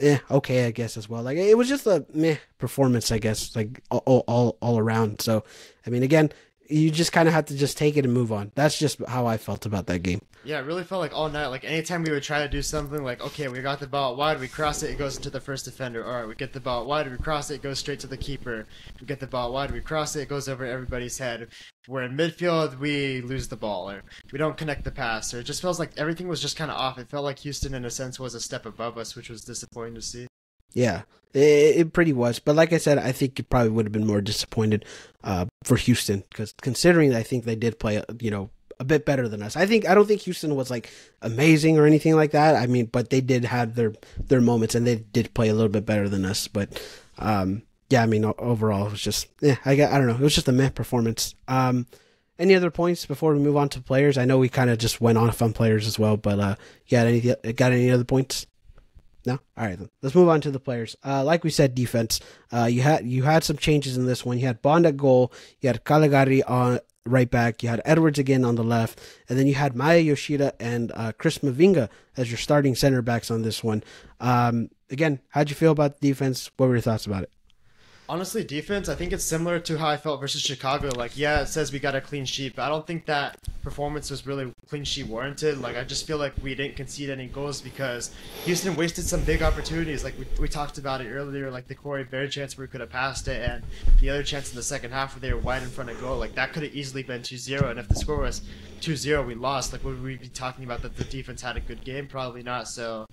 [SPEAKER 1] eh, okay, I guess as well. Like it was just a meh performance, I guess, like all all all around. So, I mean, again, you just kind of have to just take it and move on. That's just how I felt about that game.
[SPEAKER 2] Yeah, it really felt like all night. Like anytime we would try to do something, like okay, we got the ball wide, we cross it, it goes into the first defender. All right, we get the ball wide, we cross it, it goes straight to the keeper. We get the ball wide, we cross it, it goes over everybody's head. We're in midfield, we lose the ball, or we don't connect the pass, or it just feels like everything was just kind of off. It felt like Houston, in a sense, was a step above us, which was disappointing to see.
[SPEAKER 1] Yeah, it, it pretty was. But like I said, I think it probably would have been more disappointed uh, for Houston because considering I think they did play, you know, a bit better than us. I think I don't think Houston was like amazing or anything like that. I mean, but they did have their their moments and they did play a little bit better than us. But um, yeah, I mean, overall it was just yeah, I got I don't know, it was just a meh performance. Um, any other points before we move on to players? I know we kind of just went off on players as well, but uh, you got any got any other points? No, all right. Then. Let's move on to the players. Uh, like we said, defense. Uh, you had you had some changes in this one. You had Bond at goal. You had Calegari on right back. You had Edwards again on the left, and then you had Maya Yoshida and uh, Chris Mavinga as your starting center backs on this one. Um, again, how'd you feel about the defense? What were your thoughts about it?
[SPEAKER 2] Honestly, defense, I think it's similar to how I felt versus Chicago. Like, yeah, it says we got a clean sheet, but I don't think that performance was really clean sheet warranted. Like, I just feel like we didn't concede any goals because Houston wasted some big opportunities. Like, we, we talked about it earlier, like the Corey Baird chance where we could have passed it, and the other chance in the second half where they were wide in front of goal. Like, that could have easily been 2 0. And if the score was 2-0 we lost. Like would we be talking about that the defense had a good game? Probably not so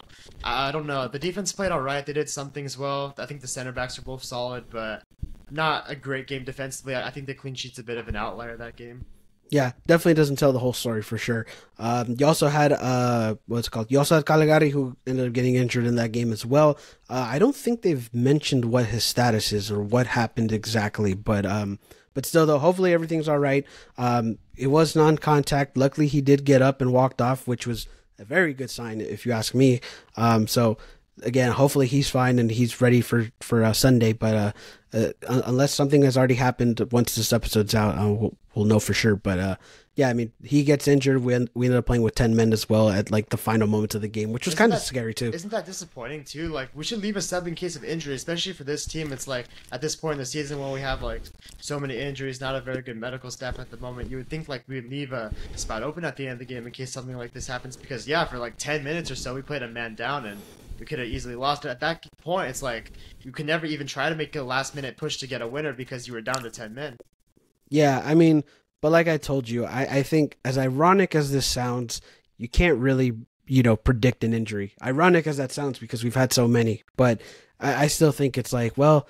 [SPEAKER 2] i don't know. The defense played all right. They did some things well. I think the center backs are both solid but not a great game defensively. I think the clean sheet's a bit of an outlier that game.
[SPEAKER 1] Yeah, definitely doesn't tell the whole story for sure. Um, you also had uh, what's called? You also had Calegari who ended up getting injured in that game as well. Uh, I don't think they've mentioned what his status is or what happened exactly, but um, but still, though, hopefully everything's all right. Um, it was non-contact. Luckily, he did get up and walked off, which was a very good sign, if you ask me. Um, so again, hopefully he's fine and he's ready for for uh, Sunday. But uh, uh, unless something has already happened once this episode's out, uh, we'll, we'll, know for sure. But uh, yeah, I mean, he gets injured. We, we ended up playing with 10 men as well at like the final moments of the game, which was kind of scary too.
[SPEAKER 2] Isn't that disappointing too? Like, we should leave a sub in case of injury, especially for this team. It's like at this point in the season when we have like so many injuries, not a very good medical staff at the moment, you would think like we'd leave a spot open at the end of the game in case something like this happens. Because yeah, for like 10 minutes or so, we played a man down and we could have easily lost it. At that point, it's like you could never even try to make a last minute push to get a winner because you were down to 10 men.
[SPEAKER 1] Yeah, I mean, but like I told you, I, I think as ironic as this sounds, you can't really, you know, predict an injury. Ironic as that sounds because we've had so many, but I, I still think it's like, well,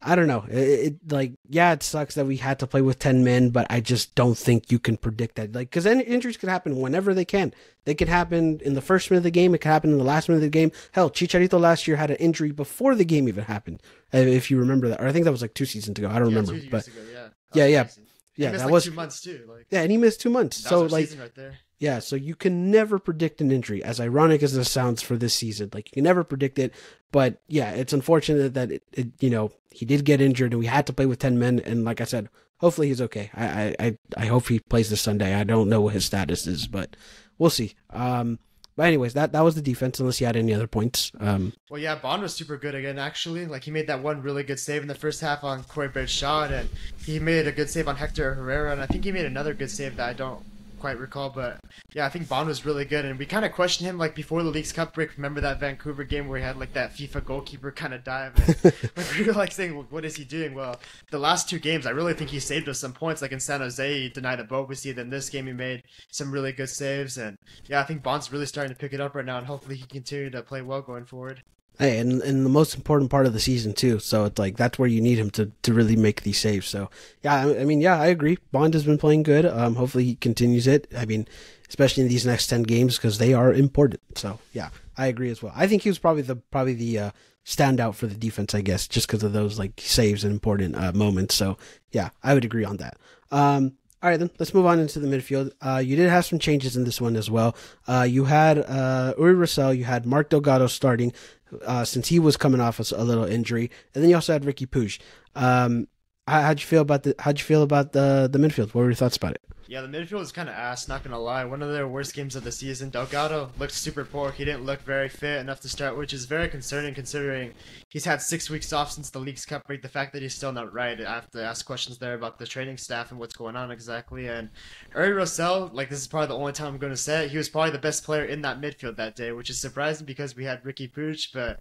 [SPEAKER 1] I don't know. It, it, like yeah, it sucks that we had to play with ten men, but I just don't think you can predict that. Like because injuries could happen whenever they can. They could happen in the first minute of the game. It could happen in the last minute of the game. Hell, Chicharito last year had an injury before the game even happened. If you remember that, or I think that was like two seasons ago. I don't
[SPEAKER 2] yeah,
[SPEAKER 1] remember, but
[SPEAKER 2] ago, yeah,
[SPEAKER 1] yeah, yeah yeah,
[SPEAKER 2] that
[SPEAKER 1] like was
[SPEAKER 2] two months too. Like,
[SPEAKER 1] yeah, and he missed two months. so like,
[SPEAKER 2] right
[SPEAKER 1] yeah, so you can never predict an injury. As ironic as this sounds for this season, like you can never predict it. But yeah, it's unfortunate that it, it you know, he did get injured and we had to play with ten men. And like I said, hopefully he's okay. I I I hope he plays this Sunday. I don't know what his status is, but we'll see. Um, but anyways, that that was the defense. Unless you had any other points. Um,
[SPEAKER 2] well, yeah, Bond was super good again. Actually, like he made that one really good save in the first half on Corey Baird's shot, and he made a good save on Hector Herrera, and I think he made another good save that I don't quite recall, but yeah, I think Bond was really good, and we kind of questioned him like before the Leagues Cup break. Remember that Vancouver game where he had like that FIFA goalkeeper kind of dive? And, <laughs> like, we were like saying, well, what is he doing? Well, the last two games, I really think he saved us some points. Like in San Jose, he denied Ebobisse. Then this game, he made some really good saves, and yeah, I think Bond's really starting to pick it up right now, and hopefully he can continue to play well going forward.
[SPEAKER 1] Hey, and, and the most important part of the season too. So it's like that's where you need him to, to really make these saves. So yeah, I, I mean, yeah, I agree. Bond has been playing good. Um, hopefully he continues it. I mean, especially in these next ten games because they are important. So yeah, I agree as well. I think he was probably the probably the uh, standout for the defense, I guess, just because of those like saves and important uh, moments. So yeah, I would agree on that. Um, all right, then let's move on into the midfield. Uh, you did have some changes in this one as well. Uh, you had uh, Uri Rosell, you had Mark Delgado starting uh, since he was coming off a, little injury, and then you also had Ricky Puig. Um, how'd you feel about the How'd you feel about the the midfield? What were your thoughts about it?
[SPEAKER 2] Yeah, the midfield was kind of ass, not gonna lie. One of their worst games of the season. Delgado looked super poor. He didn't look very fit enough to start, which is very concerning considering he's had six weeks off since the Leagues Cup break. The fact that he's still not right, I have to ask questions there about the training staff and what's going on exactly. And Uri Rosell, like this is probably the only time I'm to say it, he was probably the best player in that midfield that day, which is surprising because we had Ricky Puig, but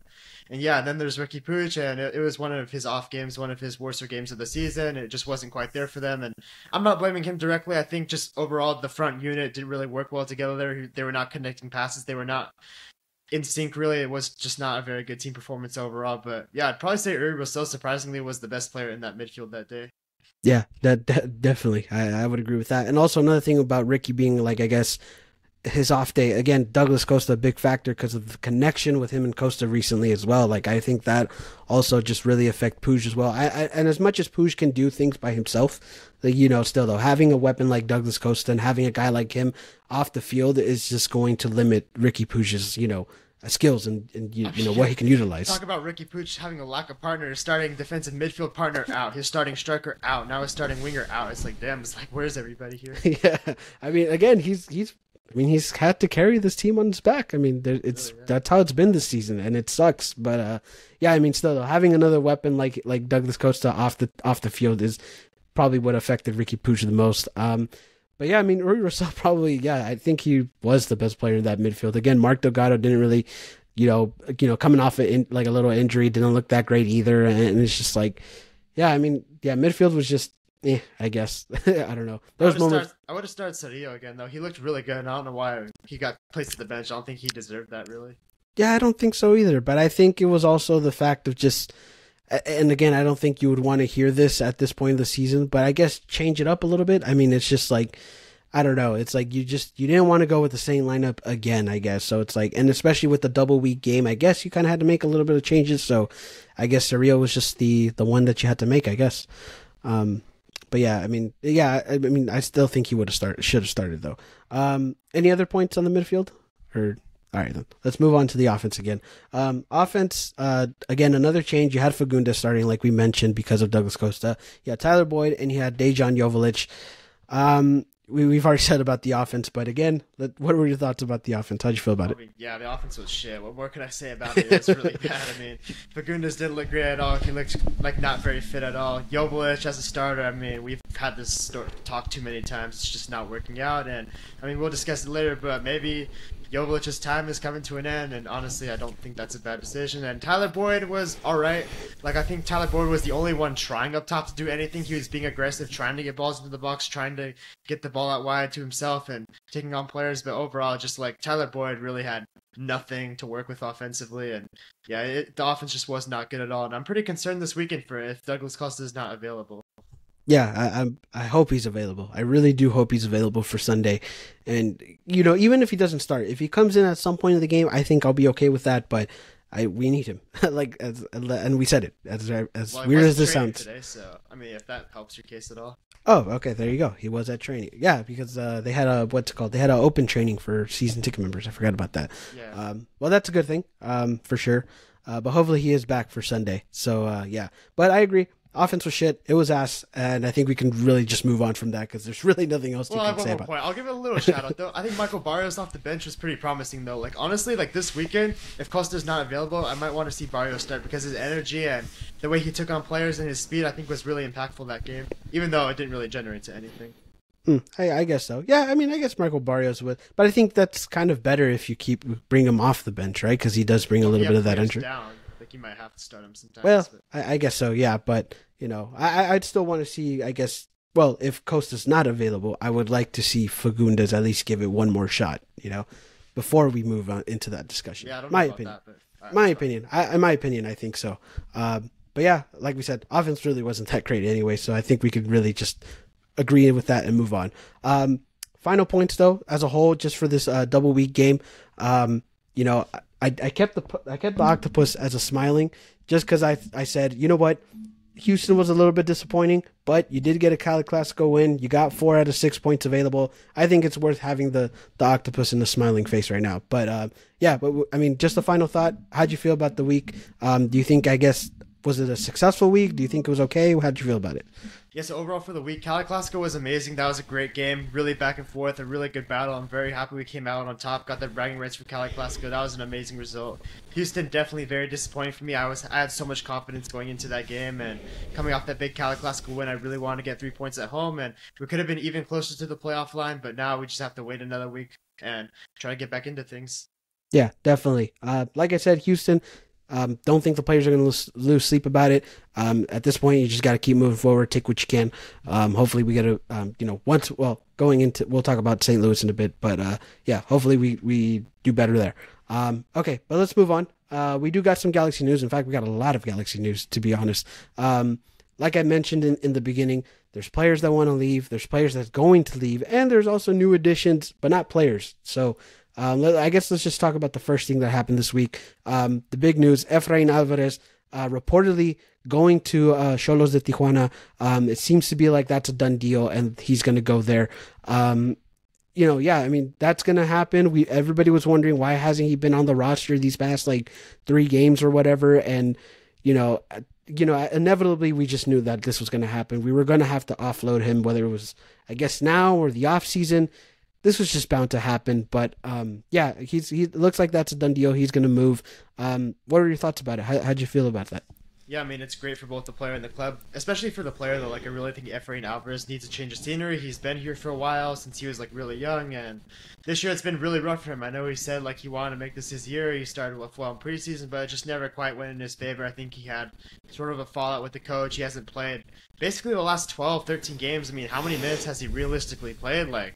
[SPEAKER 2] and yeah, then there's Ricky Puig, and it, it was one of his off games, one of his worst games of the season. It just wasn't quite there for them, and I'm not blaming him directly. I think just overall the front unit didn't really work well together. There, they were not connecting passes. They were not in sync. Really, it was just not a very good team performance overall. But yeah, I'd probably say Uri Rosell surprisingly was the best player in that midfield that day.
[SPEAKER 1] Yeah, that, that definitely, I, I would agree with that. And also another thing about Ricky being like, I guess his off day again douglas costa a big factor because of the connection with him and costa recently as well like i think that also just really affect Puig as well I, I, and as much as Puig can do things by himself like, you know still though having a weapon like douglas costa and having a guy like him off the field is just going to limit ricky Puig's you know skills and, and you, you know what he can utilize.
[SPEAKER 2] Talk about Ricky Puig having a lack of partner, starting defensive midfield partner out, his starting striker out, now his starting winger out. It's like damn, it's like where's everybody here? <laughs>
[SPEAKER 1] yeah, I mean, again, he's he's I mean, he's had to carry this team on his back. I mean, it's really, yeah. that's how it's been this season, and it sucks. But uh, yeah, I mean, still having another weapon like like Douglas Costa off the off the field is probably what affected Ricky Puig the most. Um, but yeah, I mean, Uri Rosell <laughs> probably yeah, I think he was the best player in that midfield. Again, Mark Delgado didn't really, you know, you know, coming off in, like a little injury, didn't look that great either, and it's just like, yeah, I mean, yeah, midfield was just eh, I guess. <laughs> I don't know.
[SPEAKER 2] Those moments. Start, I would have started Cerrillo again though. He looked really good. And I don't know why he got placed at the bench. I don't think he deserved that really.
[SPEAKER 1] Yeah, I don't think so either. But I think it was also the fact of just. And again, I don't think you would want to hear this at this point of the season, but I guess change it up a little bit. I mean, it's just like, I don't know. It's like you just you didn't want to go with the same lineup again, I guess. So it's like, and especially with the double week game, I guess you kind of had to make a little bit of changes. So I guess Cerrillo was just the the one that you had to make, I guess. Um, but yeah, I mean, yeah, I mean, I still think he would have started, should have started though. Um, any other points on the midfield? Or all right, then let's move on to the offense again. Um, offense, uh, again, another change. You had Fagundez starting, like we mentioned, because of Douglas Costa. You had Tyler Boyd, and you had Dejan Joveljic. Um, we, we've already said about the offense, but again, what were your thoughts about the offense? How'd you feel about
[SPEAKER 2] I mean, it? Yeah, the offense was shit. What more can I say about it? <laughs> It's really bad. I mean, Fagundez didn't look great at all. He looked like not very fit at all. Joveljic as a starter, I mean, we've had this talk too many times. It's just not working out, and I mean, we'll discuss it later. But maybe Joveljic's time is coming to an end, and honestly, I don't think that's a bad decision. And Tyler Boyd was all right. Like I think Tyler Boyd was the only one trying up top to do anything. He was being aggressive, trying to get balls into the box, trying to get the ball out wide to himself, and taking on players. But overall, just like Tyler Boyd really had nothing to work with offensively, and yeah, it, the offense just was not good at all. And I'm pretty concerned this weekend for if Douglas Costa is not available
[SPEAKER 1] yeah, I, I, I hope he's available. I really do hope he's available for Sunday. And you know, even if he doesn't start, if he comes in at some point of the game, I think I'll be okay with that. But I we need him. <laughs> like as, and we said it as as well, weird as this sounds.
[SPEAKER 2] Today, so I mean, if that helps your case at all.
[SPEAKER 1] Oh, okay. There you go. He was at training. Yeah, because uh, they had a what's it called? They had an open training for season ticket members. I forgot about that. Yeah. Um, well, that's a good thing. Um, for sure. Uh, but hopefully he is back for Sunday. So uh, yeah. But I agree offense was shit. It was ass, and I think we can really just move on from that because there's really nothing else well, you can say about.
[SPEAKER 2] Point. I'll give it a little shout out though. I think Michael Barrios off the bench was pretty promising though. Like honestly, like this weekend, if Costa's not available, I might want to see Barrios start because his energy and the way he took on players and his speed, I think was really impactful that game. Even though it didn't really generate to anything.
[SPEAKER 1] Hmm, I, I guess so. Yeah, I mean, I guess Michael Barrios would, but I think that's kind of better if you keep bring him off the bench, right? Because he does bring a little
[SPEAKER 2] Yeah,
[SPEAKER 1] bit of that entry.
[SPEAKER 2] Down. Like you might have to start him sometimes.
[SPEAKER 1] Well,
[SPEAKER 2] but-
[SPEAKER 1] I, I guess so. Yeah, but you know, I, I'd still want to see. I guess. Well, if Costa's not available, I would like to see Fagundez at least give it one more shot. You know, before we move on into that discussion.
[SPEAKER 2] yeah, I don't
[SPEAKER 1] my
[SPEAKER 2] know about
[SPEAKER 1] opinion.
[SPEAKER 2] that, but alright,
[SPEAKER 1] my
[SPEAKER 2] that's
[SPEAKER 1] opinion. I, in my opinion, I think so. Um, but yeah, like we said, offense really wasn't that great anyway, so I think we could really just agree with that and move on. Um, final points though, as a whole, just for this uh, double week game. Um, you know, I, I kept the I kept the octopus as a smiling just because I I said, you know what, Houston was a little bit disappointing, but you did get a Cali Clasico win. You got four out of six points available. I think it's worth having the the octopus and the smiling face right now. But uh, yeah, but I mean, just a final thought. How'd you feel about the week? Um, do you think? I guess was it a successful week? Do you think it was okay? How'd you feel about it?
[SPEAKER 2] Yeah, so overall for the week, Cali Clasico was amazing. That was a great game, really back and forth, a really good battle. I'm very happy we came out on top, got the bragging rights for Cali Clasico. That was an amazing result. Houston definitely very disappointing for me. I was I had so much confidence going into that game, and coming off that big Cali Clasico win, I really wanted to get three points at home, and we could have been even closer to the playoff line. But now we just have to wait another week and try to get back into things.
[SPEAKER 1] Yeah, definitely. Uh, like I said, Houston. Um, don't think the players are going to lose, sleep about it. Um, at this point, you just got to keep moving forward, take what you can. Um, hopefully, we get a, um, you know, once, well, going into, we'll talk about St. Louis in a bit, but uh, yeah, hopefully we, we do better there. Um, okay, but let's move on. Uh, we do got some Galaxy news. In fact, we got a lot of Galaxy news, to be honest. Um, like I mentioned in, in the beginning, there's players that want to leave, there's players that's going to leave, and there's also new additions, but not players. So, um, I guess let's just talk about the first thing that happened this week. Um, the big news: Efrain Alvarez uh, reportedly going to uh, Xolos de Tijuana. Um, it seems to be like that's a done deal, and he's going to go there. Um, you know, yeah, I mean that's going to happen. We everybody was wondering why hasn't he been on the roster these past like three games or whatever, and you know. uh, You know, inevitably, we just knew that this was going to happen. We were going to have to offload him, whether it was, I guess, now or the off season this was just bound to happen. But um, yeah, he's he looks like that's a done deal. He's going to move. Um, what are your thoughts about it? How, how'd you feel about that?
[SPEAKER 2] Yeah, I mean it's great for both the player and the club, especially for the player though. Like I really think Efrain Alvarez needs a change of scenery. He's been here for a while since he was like really young, and this year it's been really rough for him. I know he said like he wanted to make this his year. He started with well in preseason, but it just never quite went in his favor. I think he had sort of a fallout with the coach. He hasn't played basically the last 12, 13 games. I mean, how many minutes has he realistically played? Like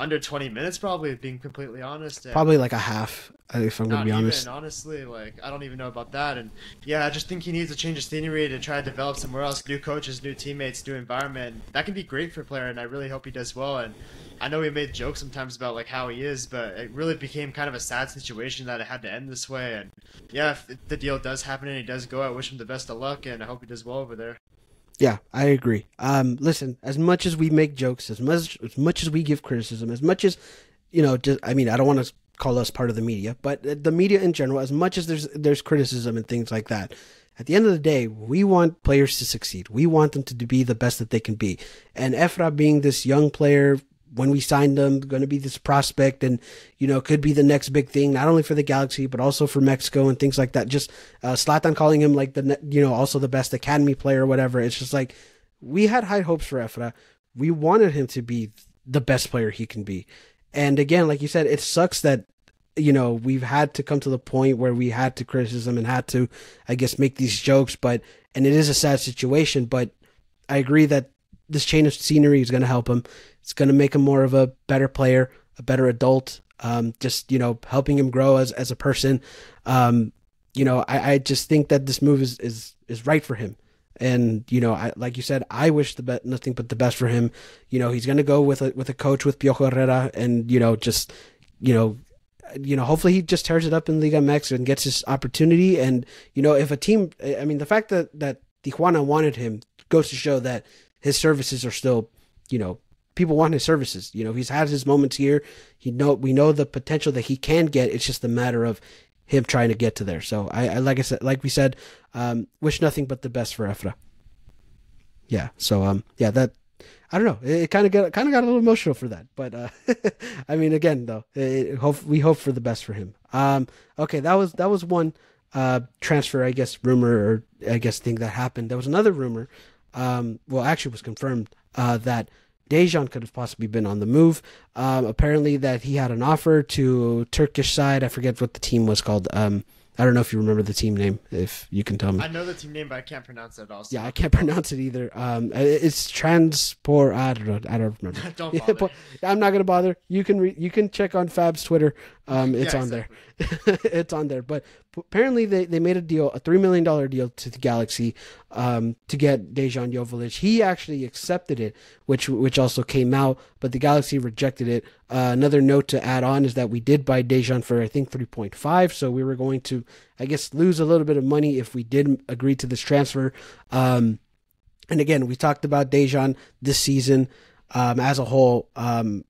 [SPEAKER 2] under 20 minutes, probably. Being completely honest. And-
[SPEAKER 1] Probably like a half, uh, if I'm gonna be honest
[SPEAKER 2] even,
[SPEAKER 1] honest.
[SPEAKER 2] honestly. Like, I don't even know about that. And yeah, I just think he needs a change of scenery to try to develop somewhere else. New coaches, new teammates, new environment. That can be great for a player, and I really hope he does well. And I know we made jokes sometimes about like how he is, but it really became kind of a sad situation that it had to end this way. And yeah, if the deal does happen and he does go, I wish him the best of luck, and I hope he does well over there.
[SPEAKER 1] Yeah, I agree. Um, listen, as much as we make jokes, as much as much as we give criticism, as much as you know, just I mean, I don't want to call us part of the media, but the media in general, as much as there's there's criticism and things like that, at the end of the day, we want players to succeed. We want them to be the best that they can be. And Efra being this young player, when we signed him, going to be this prospect, and you know, could be the next big thing, not only for the Galaxy but also for Mexico and things like that. Just uh, Zlatan calling him like the you know also the best academy player or whatever. It's just like we had high hopes for Efra. We wanted him to be the best player he can be. And again, like you said, it sucks that you know we've had to come to the point where we had to criticism and had to, I guess, make these jokes. But and it is a sad situation. But I agree that this change of scenery is going to help him. It's going to make him more of a better player, a better adult. Um, just you know, helping him grow as as a person. Um, you know, I, I just think that this move is is is right for him. And you know, I, like you said, I wish the be- nothing but the best for him. You know, he's going to go with a with a coach with Piojo Herrera, and you know, just you know, you know, hopefully he just tears it up in Liga MX and gets his opportunity. And you know, if a team, I mean, the fact that that Tijuana wanted him goes to show that his services are still, you know, people want his services. You know, he's had his moments here. He know we know the potential that he can get. It's just a matter of him trying to get to there. So I, I like I said, like we said, um, wish nothing but the best for Efra. Yeah. So um, yeah, that I don't know. It, it kind of got kind of got a little emotional for that, but uh, <laughs> I mean, again, though, it, hope we hope for the best for him. Um, okay, that was that was one uh transfer, I guess, rumor or I guess thing that happened. There was another rumor. Um, well, actually, was confirmed uh, that Dejan could have possibly been on the move. Um, apparently, that he had an offer to Turkish side. I forget what the team was called. Um, I don't know if you remember the team name. If you can tell me.
[SPEAKER 2] I know the team name, but I can't pronounce it. Also.
[SPEAKER 1] Yeah, I can't <laughs> pronounce it either. Um, it's Trabzonspor. I don't know. I don't remember. <laughs>
[SPEAKER 2] don't bother.
[SPEAKER 1] I'm not gonna bother. You can re- you can check on Fab's Twitter. Um, it's yeah, on exactly. there. <laughs> it's on there. But apparently they, they made a deal, a three million dollar deal to the Galaxy, um, to get Dejan Joveljic. He actually accepted it, which which also came out, but the Galaxy rejected it. Uh, another note to add on is that we did buy Dejan for I think three point five, so we were going to, I guess, lose a little bit of money if we did agree to this transfer. Um, and again, we talked about Dejan this season um, as a whole. Um,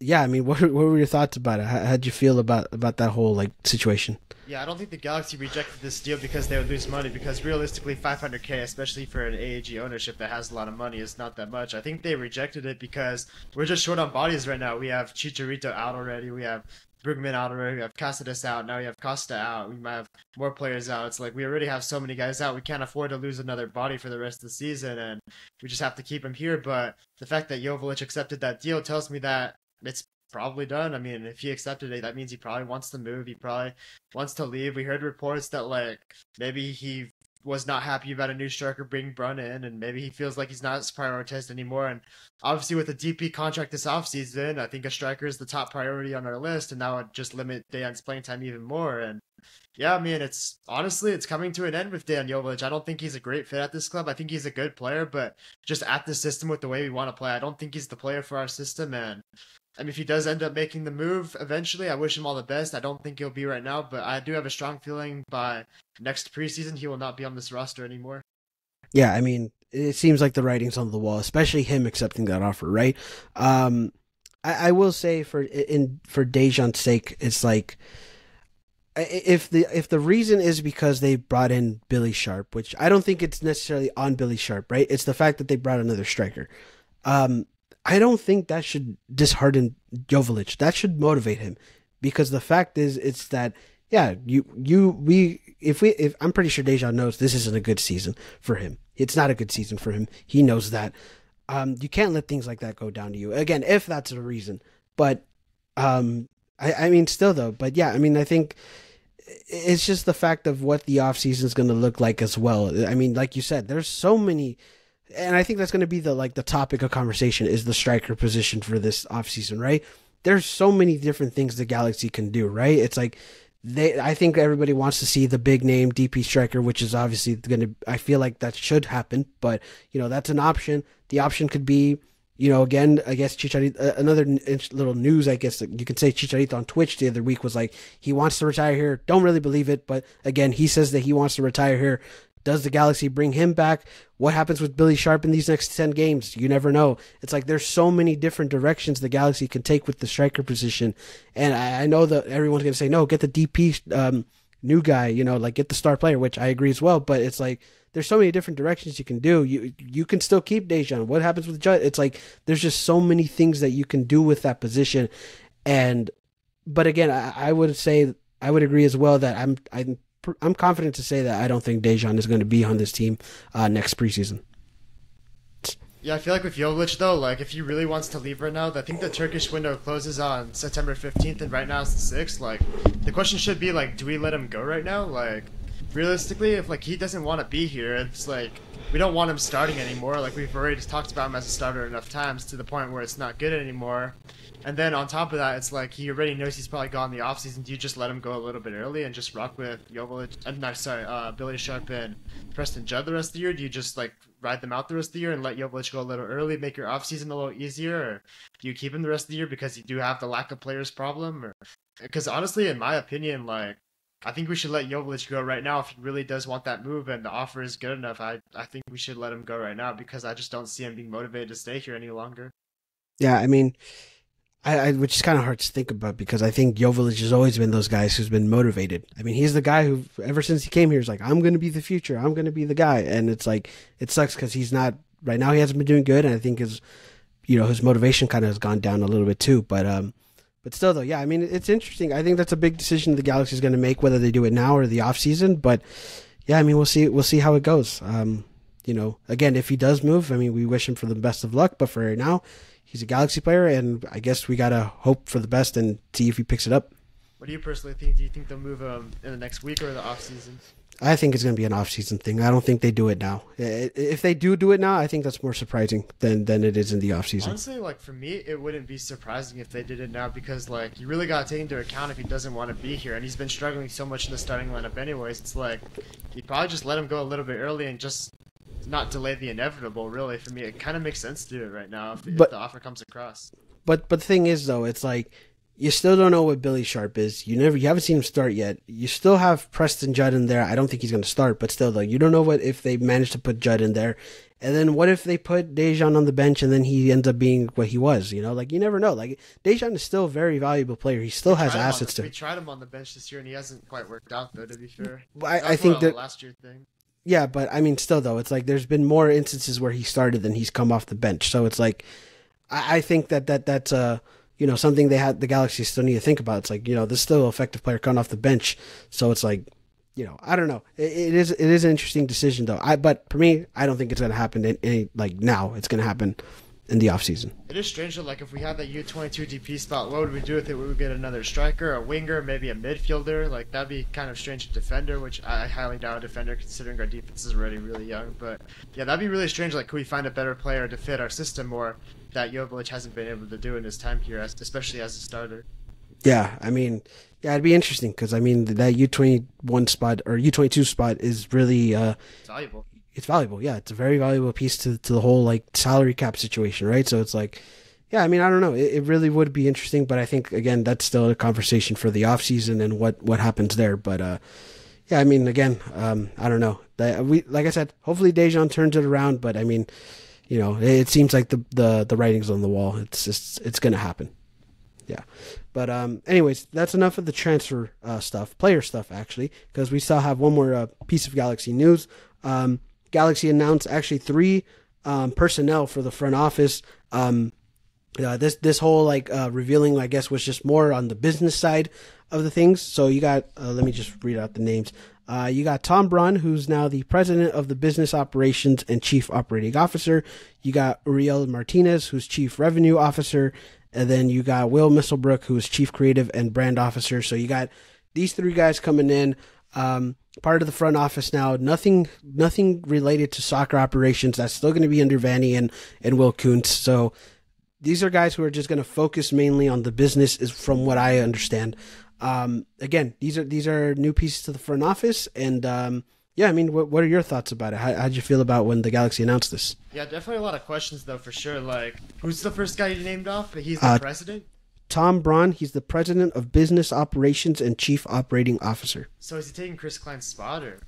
[SPEAKER 1] yeah, I mean, <laughs> what, what were your thoughts about it? How, how'd you feel about about that whole like situation?
[SPEAKER 2] Yeah, I don't think the Galaxy rejected this deal because they would lose money. Because realistically, 500k, especially for an AEG ownership that has a lot of money, is not that much. I think they rejected it because we're just short on bodies right now. We have Chicharito out already. We have Brugman out already. We have Cáceres out. Now we have Costa out. We might have more players out. It's like we already have so many guys out. We can't afford to lose another body for the rest of the season, and we just have to keep him here. But the fact that Joveljic accepted that deal tells me that it's probably done. I mean, if he accepted it, that means he probably wants to move. He probably wants to leave. We heard reports that like maybe he was not happy about a new striker being brought in, and maybe he feels like he's not prioritized anymore. And obviously, with the DP contract this offseason, I think a striker is the top priority on our list, and that would just limit Dan's playing time even more. And yeah, I mean, it's honestly, it's coming to an end with Dan Joveljic. I don't think he's a great fit at this club. I think he's a good player, but just at the system with the way we want to play, I don't think he's the player for our system. And I mean, if he does end up making the move eventually, I wish him all the best. I don't think he'll be right now, but I do have a strong feeling by next preseason he will not be on this roster anymore.
[SPEAKER 1] Yeah, I mean, it seems like the writing's on the wall, especially him accepting that offer, right? Um, I, I will say for in for Dejan's sake, it's like if the if the reason is because they brought in Billy Sharp, which I don't think it's necessarily on Billy Sharp, right? It's the fact that they brought another striker. Um, I don't think that should dishearten Joveljic. That should motivate him because the fact is, it's that yeah, you you we if we if I'm pretty sure Dejan knows this isn't a good season for him. It's not a good season for him. He knows that. Um, you can't let things like that go down to you again if that's the reason. But um, I I mean still though. But yeah, I mean I think it's just the fact of what the off season is going to look like as well. I mean, like you said, there's so many and I think that's going to be the like the topic of conversation is the striker position for this offseason, right? There's so many different things the Galaxy can do, right? It's like they I think everybody wants to see the big name DP striker, which is obviously going to I feel like that should happen, but you know, that's an option. The option could be you know, again, I guess Chicharito, uh, another little news, I guess you could say Chicharito on Twitch the other week was like, he wants to retire here. Don't really believe it, but again, he says that he wants to retire here. Does the Galaxy bring him back? What happens with Billy Sharp in these next 10 games? You never know. It's like there's so many different directions the Galaxy can take with the striker position. And I, I know that everyone's going to say, no, get the DP um, new guy, you know, like get the star player, which I agree as well. But it's like there's so many different directions you can do. You you can still keep Dejan. What happens with Judd? It's like there's just so many things that you can do with that position. And but again, I, I would say I would agree as well that I'm I'm I'm confident to say that I don't think Dejan is going to be on this team uh, next preseason.
[SPEAKER 2] Yeah, I feel like with Jovic though, like if he really wants to leave right now, I think the Turkish window closes on September 15th, and right now it's the 6th. Like, the question should be like, do we let him go right now? Like, realistically, if like he doesn't want to be here, it's like we don't want him starting anymore. Like we've already talked about him as a starter enough times to the point where it's not good anymore. And then on top of that, it's like he already knows he's probably gone the offseason. Do you just let him go a little bit early and just rock with Joveljic? Uh, no, sorry, uh, Billy Sharp and Preston Judd the rest of the year? Do you just like ride them out the rest of the year and let Joveljic go a little early, make your offseason a little easier? Or do you keep him the rest of the year because you do have the lack of players problem? Because honestly, in my opinion, like I think we should let Joveljic go right now if he really does want that move and the offer is good enough. I, I think we should let him go right now because I just don't see him being motivated to stay here any longer.
[SPEAKER 1] Yeah, I mean, I, I, which is kind of hard to think about because I think Joveljic has always been those guys who's been motivated. I mean, he's the guy who, ever since he came here, is like, I'm going to be the future. I'm going to be the guy. And it's like, it sucks because he's not, right now, he hasn't been doing good. And I think his, you know, his motivation kind of has gone down a little bit too. But, um, but still, though, yeah, I mean, it's interesting. I think that's a big decision the Galaxy is going to make, whether they do it now or the off season. But yeah, I mean, we'll see. We'll see how it goes. Um, you know, again, if he does move, I mean, we wish him for the best of luck. But for right now, he's a Galaxy player, and I guess we gotta hope for the best and see if he picks it up.
[SPEAKER 2] What do you personally think? Do you think they'll move him in the next week or the off season?
[SPEAKER 1] I think it's going to be an off-season thing. I don't think they do it now. If they do do it now, I think that's more surprising than than it is in the off-season.
[SPEAKER 2] Honestly, like for me, it wouldn't be surprising if they did it now because like you really got to take into account if he doesn't want to be here, and he's been struggling so much in the starting lineup anyways. It's like you'd probably just let him go a little bit early and just not delay the inevitable. Really, for me, it kind of makes sense to do it right now if, if
[SPEAKER 1] But-
[SPEAKER 2] the offer comes across.
[SPEAKER 1] But but the thing is though, it's like you still don't know what Billy Sharp is. You never you haven't seen him start yet. You still have Preston Judd in there. I don't think he's going to start, but still though, you don't know what if they manage to put Judd in there. And then what if they put Dejan on the bench and then he ends up being what he was? You know, like you never know. Like Dejan is still a very valuable player. He still has
[SPEAKER 2] Tried him on
[SPEAKER 1] assets
[SPEAKER 2] the-
[SPEAKER 1] to.
[SPEAKER 2] We tried him on the bench this year, and he hasn't quite worked out though. To be fair,
[SPEAKER 1] I, I think
[SPEAKER 2] a
[SPEAKER 1] that
[SPEAKER 2] last year thing.
[SPEAKER 1] Yeah, but I mean, still though, it's like there's been more instances where he started than he's come off the bench. So it's like, I, I think that that that's uh you know something they had the Galaxy still need to think about. It's like you know this is still effective player coming off the bench. So it's like, you know, I don't know. It, it is it is an interesting decision though. I but for me, I don't think it's gonna happen in any like now. It's gonna happen in the off season.
[SPEAKER 2] It is strange that like if we had that U twenty two DP spot, what would we do with it? Would we get another striker, a winger, maybe a midfielder? Like that'd be kind of strange. A defender, which I highly doubt a defender considering our defense is already really young. But yeah, that'd be really strange. Like, could we find a better player to fit our system more that Jovic hasn't been able to do in his time here, especially as a starter?
[SPEAKER 1] Yeah, I mean, yeah, it'd be interesting because I mean that U twenty one spot or U twenty two spot is really uh
[SPEAKER 2] It's valuable.
[SPEAKER 1] it's valuable. Yeah, it's a very valuable piece to to the whole like salary cap situation, right? So it's like, yeah, I mean, I don't know. It, it really would be interesting, but I think again that's still a conversation for the off season and what what happens there. But uh, yeah, I mean, again, um, I don't know. That we like I said, hopefully Dejan turns it around, but I mean, you know, it, seems like the the the writing's on the wall. It's just it's gonna happen. Yeah. But um, anyways, that's enough of the transfer uh, stuff, player stuff actually, because we still have one more uh, piece of Galaxy news. Um, Galaxy announced actually three um, personnel for the front office. Um, uh, this this whole like uh, revealing, I guess, was just more on the business side of the things. So you got, uh, let me just read out the names. Uh, you got Tom Braun, who's now the president of the business operations and chief operating officer. You got Uriel Martinez, who's chief revenue officer, and then you got Will Misselbrook, who's chief creative and brand officer. So you got these three guys coming in, um, part of the front office now. Nothing, nothing related to soccer operations. That's still going to be under Vanney and and Will Kuntz. So these are guys who are just going to focus mainly on the business, is from what I understand. Um, again, these are these are new pieces to the front office, and um, yeah, I mean, what what are your thoughts about it? How how'd you feel about when the Galaxy announced this?
[SPEAKER 2] Yeah, definitely a lot of questions though, for sure. Like, who's the first guy you named off? He's the
[SPEAKER 1] Uh,
[SPEAKER 2] president.
[SPEAKER 1] Tom Braun, he's the president of business operations and chief operating officer.
[SPEAKER 2] So is he taking Chris Klein's spot or?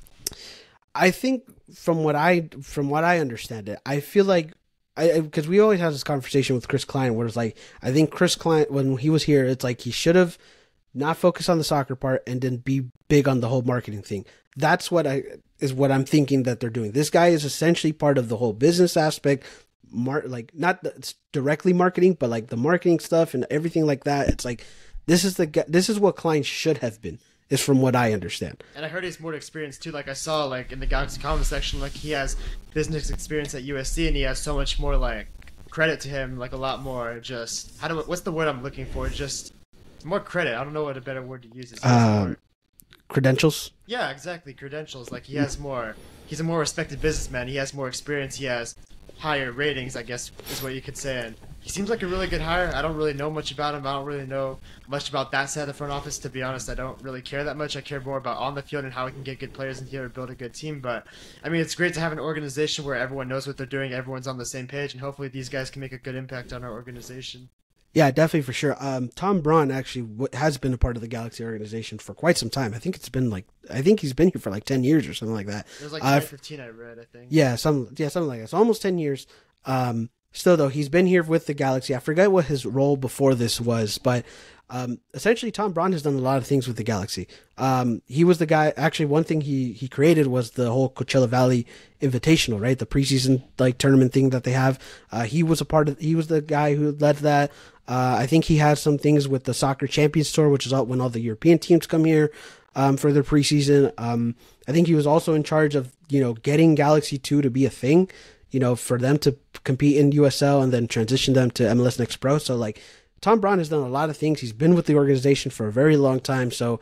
[SPEAKER 1] I think from what I from what I understand it, I feel like I because we always have this conversation with Chris Klein where it's like I think Chris Klein when he was here, it's like he should have not focus on the soccer part and then be big on the whole marketing thing. That's what I is what I'm thinking that they're doing. This guy is essentially part of the whole business aspect, mar- like not the, directly marketing, but like the marketing stuff and everything like that. It's like this is the this is what Klein should have been. Is from what I understand.
[SPEAKER 2] And I heard he's more experienced too. Like I saw, like in the Galaxy comment section, like he has business experience at USC, and he has so much more like credit to him. Like a lot more. Just how do what's the word I'm looking for? Just more credit. I don't know what a better word to use. is.
[SPEAKER 1] Um, Credentials.
[SPEAKER 2] yeah, exactly. Credentials. Like he has more. He's a more respected businessman. He has more experience. He has higher ratings. I guess is what you could say. And he seems like a really good hire. I don't really know much about him. I don't really know much about that side of the front office. To be honest, I don't really care that much. I care more about on the field and how we can get good players in here to build a good team. But I mean, it's great to have an organization where everyone knows what they're doing. Everyone's on the same page, and hopefully these guys can make a good impact on our organization.
[SPEAKER 1] Yeah, definitely for sure. Um, Tom Braun actually w- has been a part of the Galaxy organization for quite some time. I think it's been like I think he's been here for like ten years or something like that.
[SPEAKER 2] It was like
[SPEAKER 1] Uh,
[SPEAKER 2] 2015, I read. I think.
[SPEAKER 1] Yeah, some yeah something like that. So almost ten years. Um, still though, he's been here with the Galaxy. I forget what his role before this was, but um, essentially Tom Braun has done a lot of things with the Galaxy. Um, he was the guy. Actually, one thing he he created was the whole Coachella Valley Invitational, right? The preseason like tournament thing that they have. Uh, he was a part of. He was the guy who led that. Uh, I think he has some things with the Soccer Champions Tour, which is out when all the European teams come here um, for their preseason. Um, I think he was also in charge of you know getting Galaxy Two to be a thing. you know, for them to compete in USL and then transition them to MLS Next Pro. So like Tom Braun has done a lot of things. He's been with the organization for a very long time. So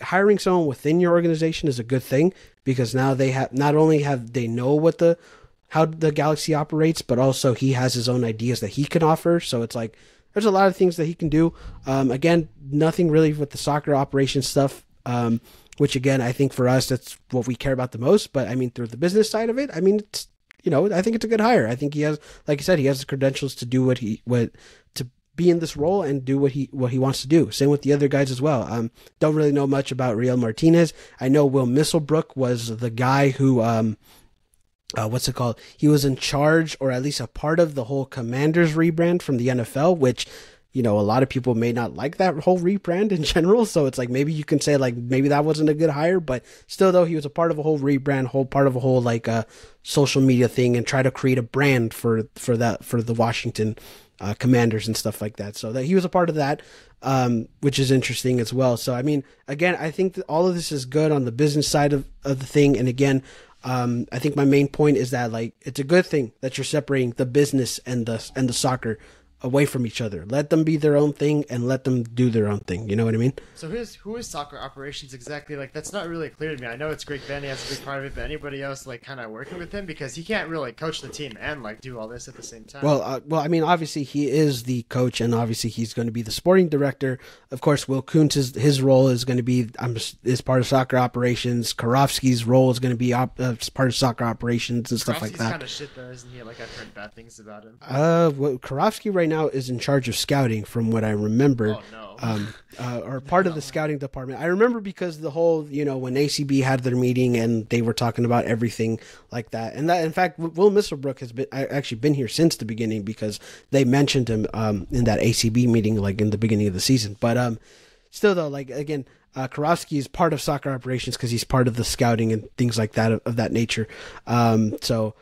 [SPEAKER 1] hiring someone within your organization is a good thing because now they have not only have they know what the how the galaxy operates, but also he has his own ideas that he can offer. So it's like there's a lot of things that he can do. Um, again, nothing really with the soccer operation stuff. Um, which again, I think for us, that's what we care about the most. But I mean, through the business side of it, I mean, it's you know, I think it's a good hire. I think he has, like I said, he has the credentials to do what he what to be in this role and do what he what he wants to do. Same with the other guys as well. Um, don't really know much about Uriel Martinez. I know Will Misselbrook was the guy who um, uh, what's it called? He was in charge or at least a part of the whole Commanders rebrand from the NFL, which you know a lot of people may not like that whole rebrand in <laughs> general. So it's like maybe you can say like maybe that wasn't a good hire, but still though he was a part of a whole rebrand, whole part of a whole like uh, social media thing and try to create a brand for for that for the Washington uh, commanders and stuff like that. So that he was a part of that, um, which is interesting as well. So I mean, again, I think that all of this is good on the business side of, of the thing. And again, um, I think my main point is that like it's a good thing that you're separating the business and the and the soccer away from each other. Let them be their own thing and let them do their own thing. You know what I mean?
[SPEAKER 2] So who's who is soccer operations exactly? Like that's not really clear to me. I know it's Greg Vanney has a big part of it, but anybody else like kind of working with him because he can't really coach the team and like do all this at the same time.
[SPEAKER 1] Well, uh, well, I mean, obviously he is the coach, and obviously he's going to be the sporting director. Of course, Will Kuntz is, his role is going to be um, is part of soccer operations. Kirovski's role is going to be op, uh, part of soccer operations and stuff like that.
[SPEAKER 2] kind of shit though, isn't he? Like I've heard bad things about him.
[SPEAKER 1] Uh, well, Kirovski right now is in charge of scouting, from what I remember.
[SPEAKER 2] Oh no.
[SPEAKER 1] Um, <laughs> uh, or part of the scouting department. I remember because the whole, you know, when ACB had their meeting and they were talking about everything like that. And that, in fact, Will Misselbrook has been actually been here since the beginning because they mentioned him um, in that ACB meeting, like in the beginning of the season. But um, still, though, like again, uh, Kirovski is part of soccer operations because he's part of the scouting and things like that of, of that nature. Um, so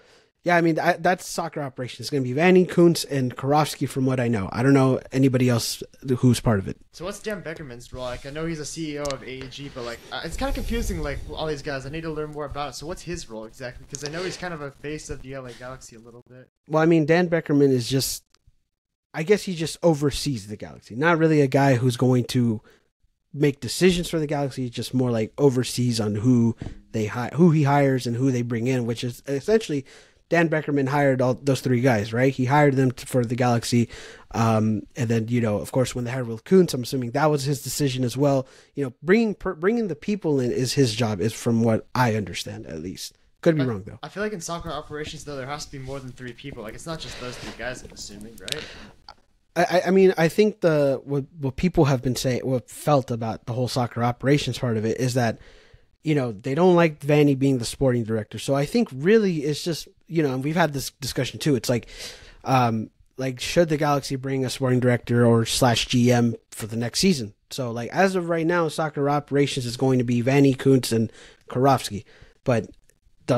[SPEAKER 1] yeah, I mean I, that's soccer operations. It's going to be Vanney, Kuntz, and Kirovski, from what I know. I don't know anybody else who's part of it.
[SPEAKER 2] So what's Dan Beckerman's role? Like I know he's a CEO of AEG, but like it's kind of confusing. Like all these guys, I need to learn more about it. So what's his role exactly? Because I know he's kind of a face of the LA Galaxy a little bit.
[SPEAKER 1] Well, I mean Dan Beckerman is just, I guess he just oversees the Galaxy. Not really a guy who's going to make decisions for the Galaxy. Just more like oversees on who they hi- who he hires and who they bring in, which is essentially Dan Beckerman hired all those three guys, right? He hired them to, for the Galaxy, um, and then you know, of course, when they hired Will Kuntz, I'm assuming that was his decision as well. You know, bringing per, bringing the people in is his job, is from what I understand at least. Could be
[SPEAKER 2] I,
[SPEAKER 1] wrong though.
[SPEAKER 2] I feel like in soccer operations though, there has to be more than three people. Like it's not just those three guys. I'm assuming, right?
[SPEAKER 1] I, I mean, I think the what what people have been saying, what felt about the whole soccer operations part of it is that you know, they don't like Vanney being the sporting director. So I think really it's just, you know, and we've had this discussion too. It's like, um, like should the Galaxy bring a sporting director or slash GM for the next season? So like as of right now, soccer operations is going to be Vanney, Kuntz, and Kirovski. But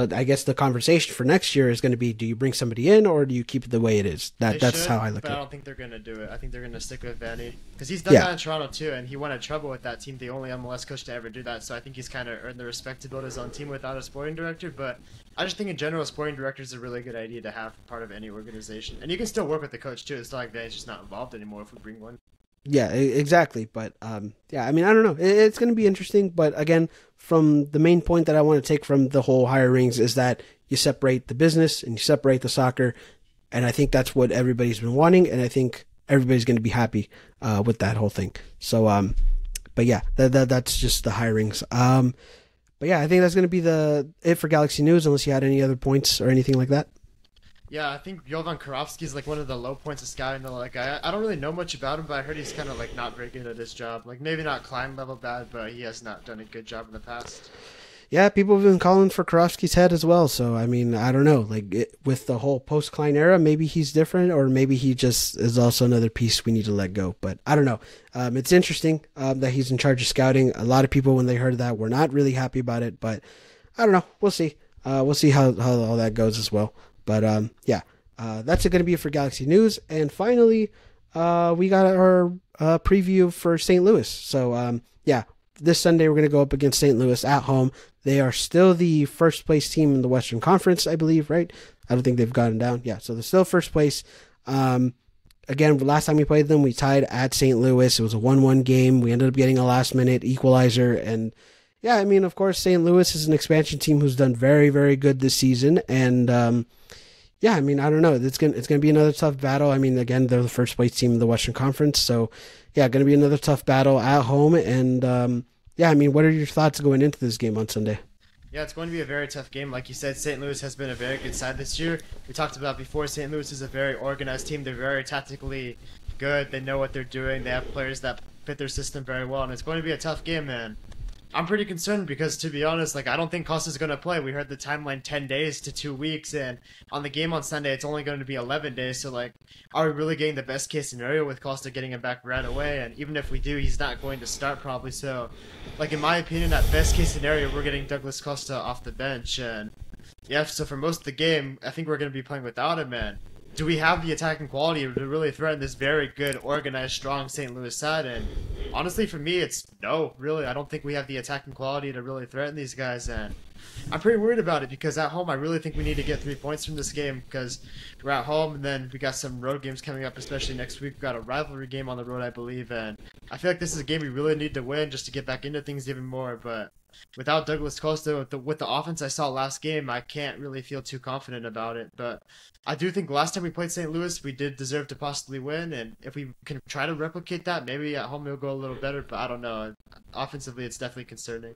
[SPEAKER 1] the, I guess the conversation for next year is going to be: Do you bring somebody in, or do you keep it the way it is? That
[SPEAKER 2] They
[SPEAKER 1] that's
[SPEAKER 2] should,
[SPEAKER 1] how I look at
[SPEAKER 2] I don't think they're gonna do it. I think they're gonna stick with Vanney because he's done
[SPEAKER 1] Yeah.
[SPEAKER 2] that in Toronto too, and he won a treble with that team, the only MLS coach to ever do that. So I think he's kind of earned the respect to build his own team without a sporting director. But I just think in general, a sporting director is a really good idea to have part of any organization, and you can still work with the coach too. It's not like Vanney's just not involved anymore if we bring one.
[SPEAKER 1] Yeah, exactly. But um, yeah, I mean, I don't know. It's going to be interesting. But again, from the main point that I want to take from the whole hirings is that you separate the business and you separate the soccer, and I think that's what everybody's been wanting, and I think everybody's going to be happy uh, with that whole thing. So, um, but yeah, that, that that's just the hirings. Um, but yeah, I think that's going to be the it for Galaxy News. Unless you had any other points or anything like that.
[SPEAKER 2] Yeah, I think Jovan Kirovski is like one of the low points of scouting. Though, like I, I don't really know much about him, but I heard he's kind of like not very good at his job. Like maybe not Klein level bad, but he has not done a good job in the past.
[SPEAKER 1] Yeah, people have been calling for Kirovski's head as well. So I mean, I don't know. Like it, with the whole post Klein era, maybe he's different, or maybe he just is also another piece we need to let go. But I don't know. Um, it's interesting um, that he's in charge of scouting. A lot of people, when they heard that, were not really happy about it. But I don't know. We'll see. Uh, we'll see how how all that goes as well. But um, yeah, uh, that's going to be it for Galaxy News. And finally, uh, we got our uh, preview for St. Louis. So um, yeah, this Sunday we're going to go up against St. Louis at home. They are still the first place team in the Western Conference, I believe, right? I don't think they've gotten down. Yeah, so they're still first place. Um, again, last time we played them, we tied at St. Louis. It was a one-one game. We ended up getting a last-minute equalizer, and yeah, I mean, of course, St. Louis is an expansion team who's done very, very good this season, and um, yeah, I mean, I don't know. It's gonna it's gonna be another tough battle. I mean, again, they're the first place team in the Western Conference, so yeah, gonna be another tough battle at home. And um, yeah, I mean, what are your thoughts going into this game on Sunday?
[SPEAKER 2] Yeah, it's going to be a very tough game. Like you said, St. Louis has been a very good side this year. We talked about before. St. Louis is a very organized team. They're very tactically good. They know what they're doing. They have players that fit their system very well, and it's going to be a tough game, man. I'm pretty concerned because, to be honest, like I don't think Costa's going to play. We heard the timeline 10 days to two weeks, and on the game on Sunday, it's only going to be 11 days. So, like, are we really getting the best case scenario with Costa getting him back right away? And even if we do, he's not going to start probably. So, like in my opinion, that best case scenario, we're getting Douglas Costa off the bench, and yeah. So for most of the game, I think we're going to be playing without him, man do we have the attacking quality to really threaten this very good, organized, strong St. Louis side? And honestly, for me, it's no, really. I don't think we have the attacking quality to really threaten these guys. And I'm pretty worried about it because at home, I really think we need to get three points from this game because we're at home and then we got some road games coming up, especially next week. We've got a rivalry game on the road, I believe. And I feel like this is a game we really need to win just to get back into things even more. But without Douglas Costa with the, with the offense I saw last game, I can't really feel too confident about it. But I do think last time we played St. Louis, we did deserve to possibly win, and if we can try to replicate that, maybe at home it'll go a little better. But I don't know. Offensively, it's definitely concerning.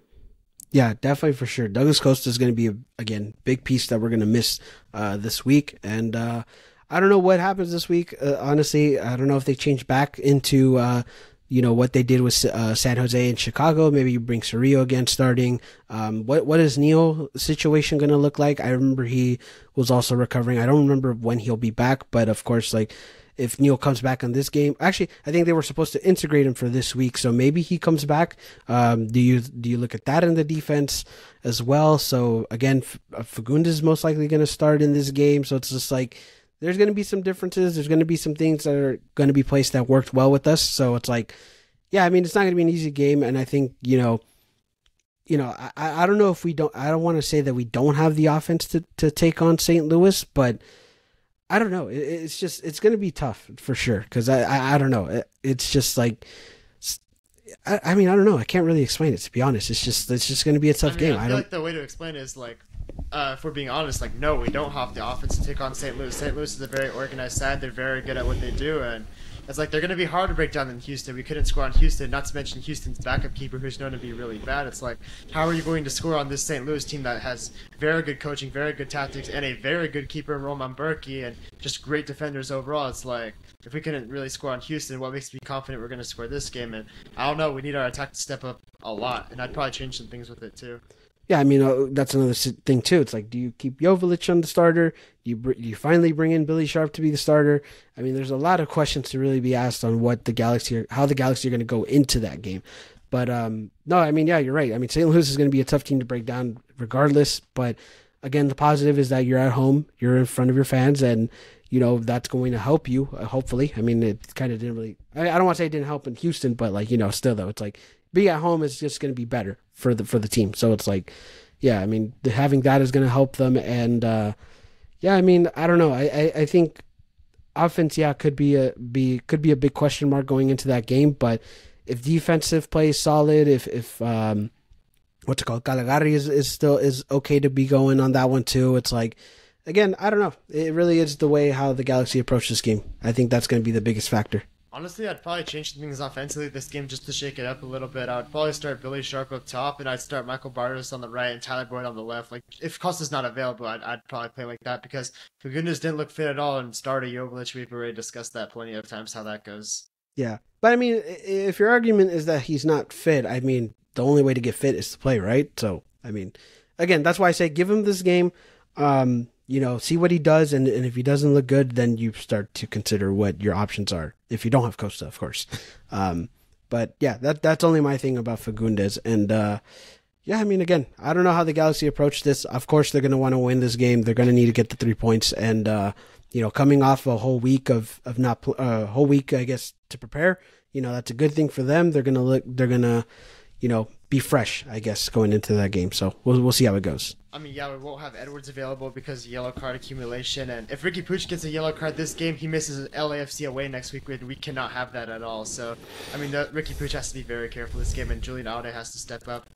[SPEAKER 1] Yeah, definitely for sure. Douglas Costa is going to be a, again big piece that we're going to miss uh, this week, and uh, I don't know what happens this week. Uh, honestly, I don't know if they change back into uh, you know what they did with uh, San Jose and Chicago. Maybe you bring Cerrillo again starting. Um, what what is Neal situation going to look like? I remember he was also recovering. I don't remember when he'll be back, but of course, like if Neal comes back on this game, actually, I think they were supposed to integrate him for this week, so maybe he comes back. Um, do you do you look at that in the defense as well? So again, uh, is most likely going to start in this game, so it's just like there's going to be some differences. There's going to be some things that are going to be placed that worked well with us. So it's like, yeah, I mean, it's not going to be an easy game. And I think, you know, you know, I, I don't know if we don't, I don't want to say that we don't have the offense to, to take on St. Louis, but I don't know. It, it's just, it's going to be tough for sure. Cause I, I, I don't know. It, it's just like, I, I, mean, I don't know. I can't really explain it to be honest. It's just, it's just going to be a tough
[SPEAKER 2] I mean,
[SPEAKER 1] game.
[SPEAKER 2] I,
[SPEAKER 1] I don't
[SPEAKER 2] like the way to explain it is like uh, if we're being honest, like no, we don't have the offense to take on St. Louis. St. Louis is a very organized side. They're very good at what they do, and it's like they're going to be hard to break down than Houston. We couldn't score on Houston, not to mention Houston's backup keeper, who's known to be really bad. It's like, how are you going to score on this St. Louis team that has very good coaching, very good tactics, and a very good keeper in Roman Bürki, and just great defenders overall? It's like, if we couldn't really score on Houston, what makes me confident we're going to score this game? And I don't know, we need our attack to step up a lot, and I'd probably change some things with it too.
[SPEAKER 1] Yeah, I mean uh, that's another thing too. It's like, do you keep Joveljic on the starter? Do you do you finally bring in Billy Sharp to be the starter? I mean, there's a lot of questions to really be asked on what the Galaxy, are, how the Galaxy are going to go into that game. But um, no, I mean, yeah, you're right. I mean, St. Louis is going to be a tough team to break down, regardless. But again, the positive is that you're at home, you're in front of your fans, and you know that's going to help you. Uh, hopefully, I mean, it kind of didn't really. I, I don't want to say it didn't help in Houston, but like you know, still though, it's like being at home is just going to be better for the for the team. So it's like, yeah, I mean, having that is going to help them. And uh, yeah, I mean, I don't know. I, I, I think offense, yeah, could be a be could be a big question mark going into that game. But if defensive play is solid, if if um, what's it called, Calegari is, is still is okay to be going on that one too. It's like. Again, I don't know. It really is the way how the Galaxy approach this game. I think that's going to be the biggest factor.
[SPEAKER 2] Honestly, I'd probably change things offensively this game just to shake it up a little bit. I would probably start Billy Sharp up top, and I'd start Michael Barrios on the right and Tyler Boyd on the left. Like, if Costa's not available, I'd, I'd probably play like that because Fagundez didn't look fit at all and started Joveljic. We've already discussed that plenty of times how that goes.
[SPEAKER 1] Yeah. But I mean, if your argument is that he's not fit, I mean, the only way to get fit is to play, right? So, I mean, again, that's why I say give him this game. Um, you know, see what he does, and, and if he doesn't look good, then you start to consider what your options are. If you don't have Costa, of course. <laughs> Um, but yeah, that that's only my thing about Fagundez. And uh, yeah, I mean, again, I don't know how the Galaxy approached this. Of course, they're going to want to win this game. They're going to need to get the three points, and uh, you know, coming off a whole week of of not a uh, whole week, I guess, to prepare. You know, that's a good thing for them. They're gonna look. They're gonna, you know, be fresh, I guess, going into that game. So we'll we'll see how it goes.
[SPEAKER 2] I mean, yeah, we won't have Edwards available because yellow card accumulation. And if Ricky Puig gets a yellow card this game, he misses LAFC away next week. We cannot have that at all. So, I mean, the, Riqui Puig has to be very careful this game, and Julian Aude has to step up.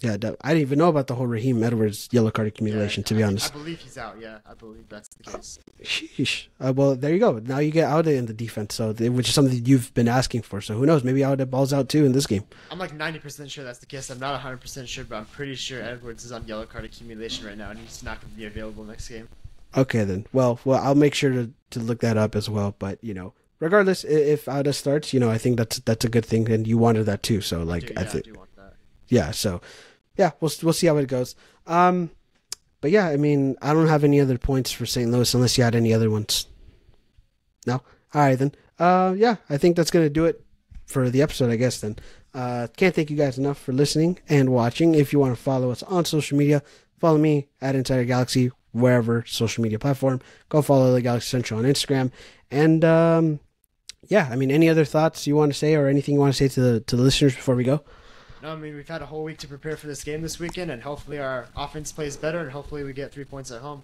[SPEAKER 1] Yeah, I didn't even know about the whole Raheem Edwards yellow card accumulation.
[SPEAKER 2] Yeah,
[SPEAKER 1] to be
[SPEAKER 2] I,
[SPEAKER 1] honest,
[SPEAKER 2] I believe he's out. Yeah, I believe that's the case.
[SPEAKER 1] Sheesh. Uh, well, there you go. Now you get Aude in the defense, so which is something you've been asking for. So who knows? Maybe Aude balls out too in this game.
[SPEAKER 2] I'm like 90% sure that's the case. I'm not 100 percent sure, but I'm pretty sure Edwards is on yellow card accumulation right now, and he's not going to be available next game.
[SPEAKER 1] Okay, then. Well, well, I'll make sure to to look that up as well. But you know, regardless, if Aude starts, you know, I think that's that's a good thing, and you wanted that too. So like,
[SPEAKER 2] I, do, yeah,
[SPEAKER 1] I think, yeah. So yeah, we'll we'll see how it goes. Um, but yeah, I mean, I don't have any other points for St. Louis unless you had any other ones. No, all right then. Uh, yeah, I think that's gonna do it for the episode, I guess. Then, uh, can't thank you guys enough for listening and watching. If you want to follow us on social media, follow me at Inside Our Galaxy wherever social media platform. Go follow the Galaxy Central on Instagram, and um, yeah, I mean, any other thoughts you want to say or anything you want to say to the to the listeners before we go?
[SPEAKER 2] No, I mean we've had a whole week to prepare for this game this weekend, and hopefully our offense plays better, and hopefully we get three points at home.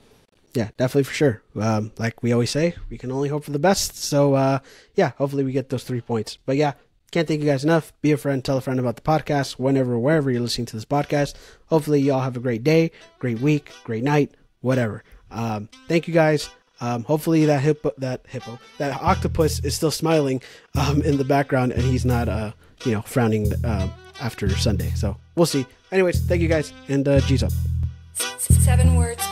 [SPEAKER 1] Yeah, definitely for sure. Um, like we always say, we can only hope for the best. So uh, yeah, hopefully we get those three points. But yeah, can't thank you guys enough. Be a friend, tell a friend about the podcast whenever, wherever you're listening to this podcast. Hopefully you all have a great day, great week, great night, whatever. Um, thank you guys. Um, hopefully that hippo, that hippo, that octopus is still smiling um, in the background, and he's not, uh, you know, frowning. Uh, after Sunday. So we'll see. Anyways, thank you guys, and uh, G's up.
[SPEAKER 3] Seven words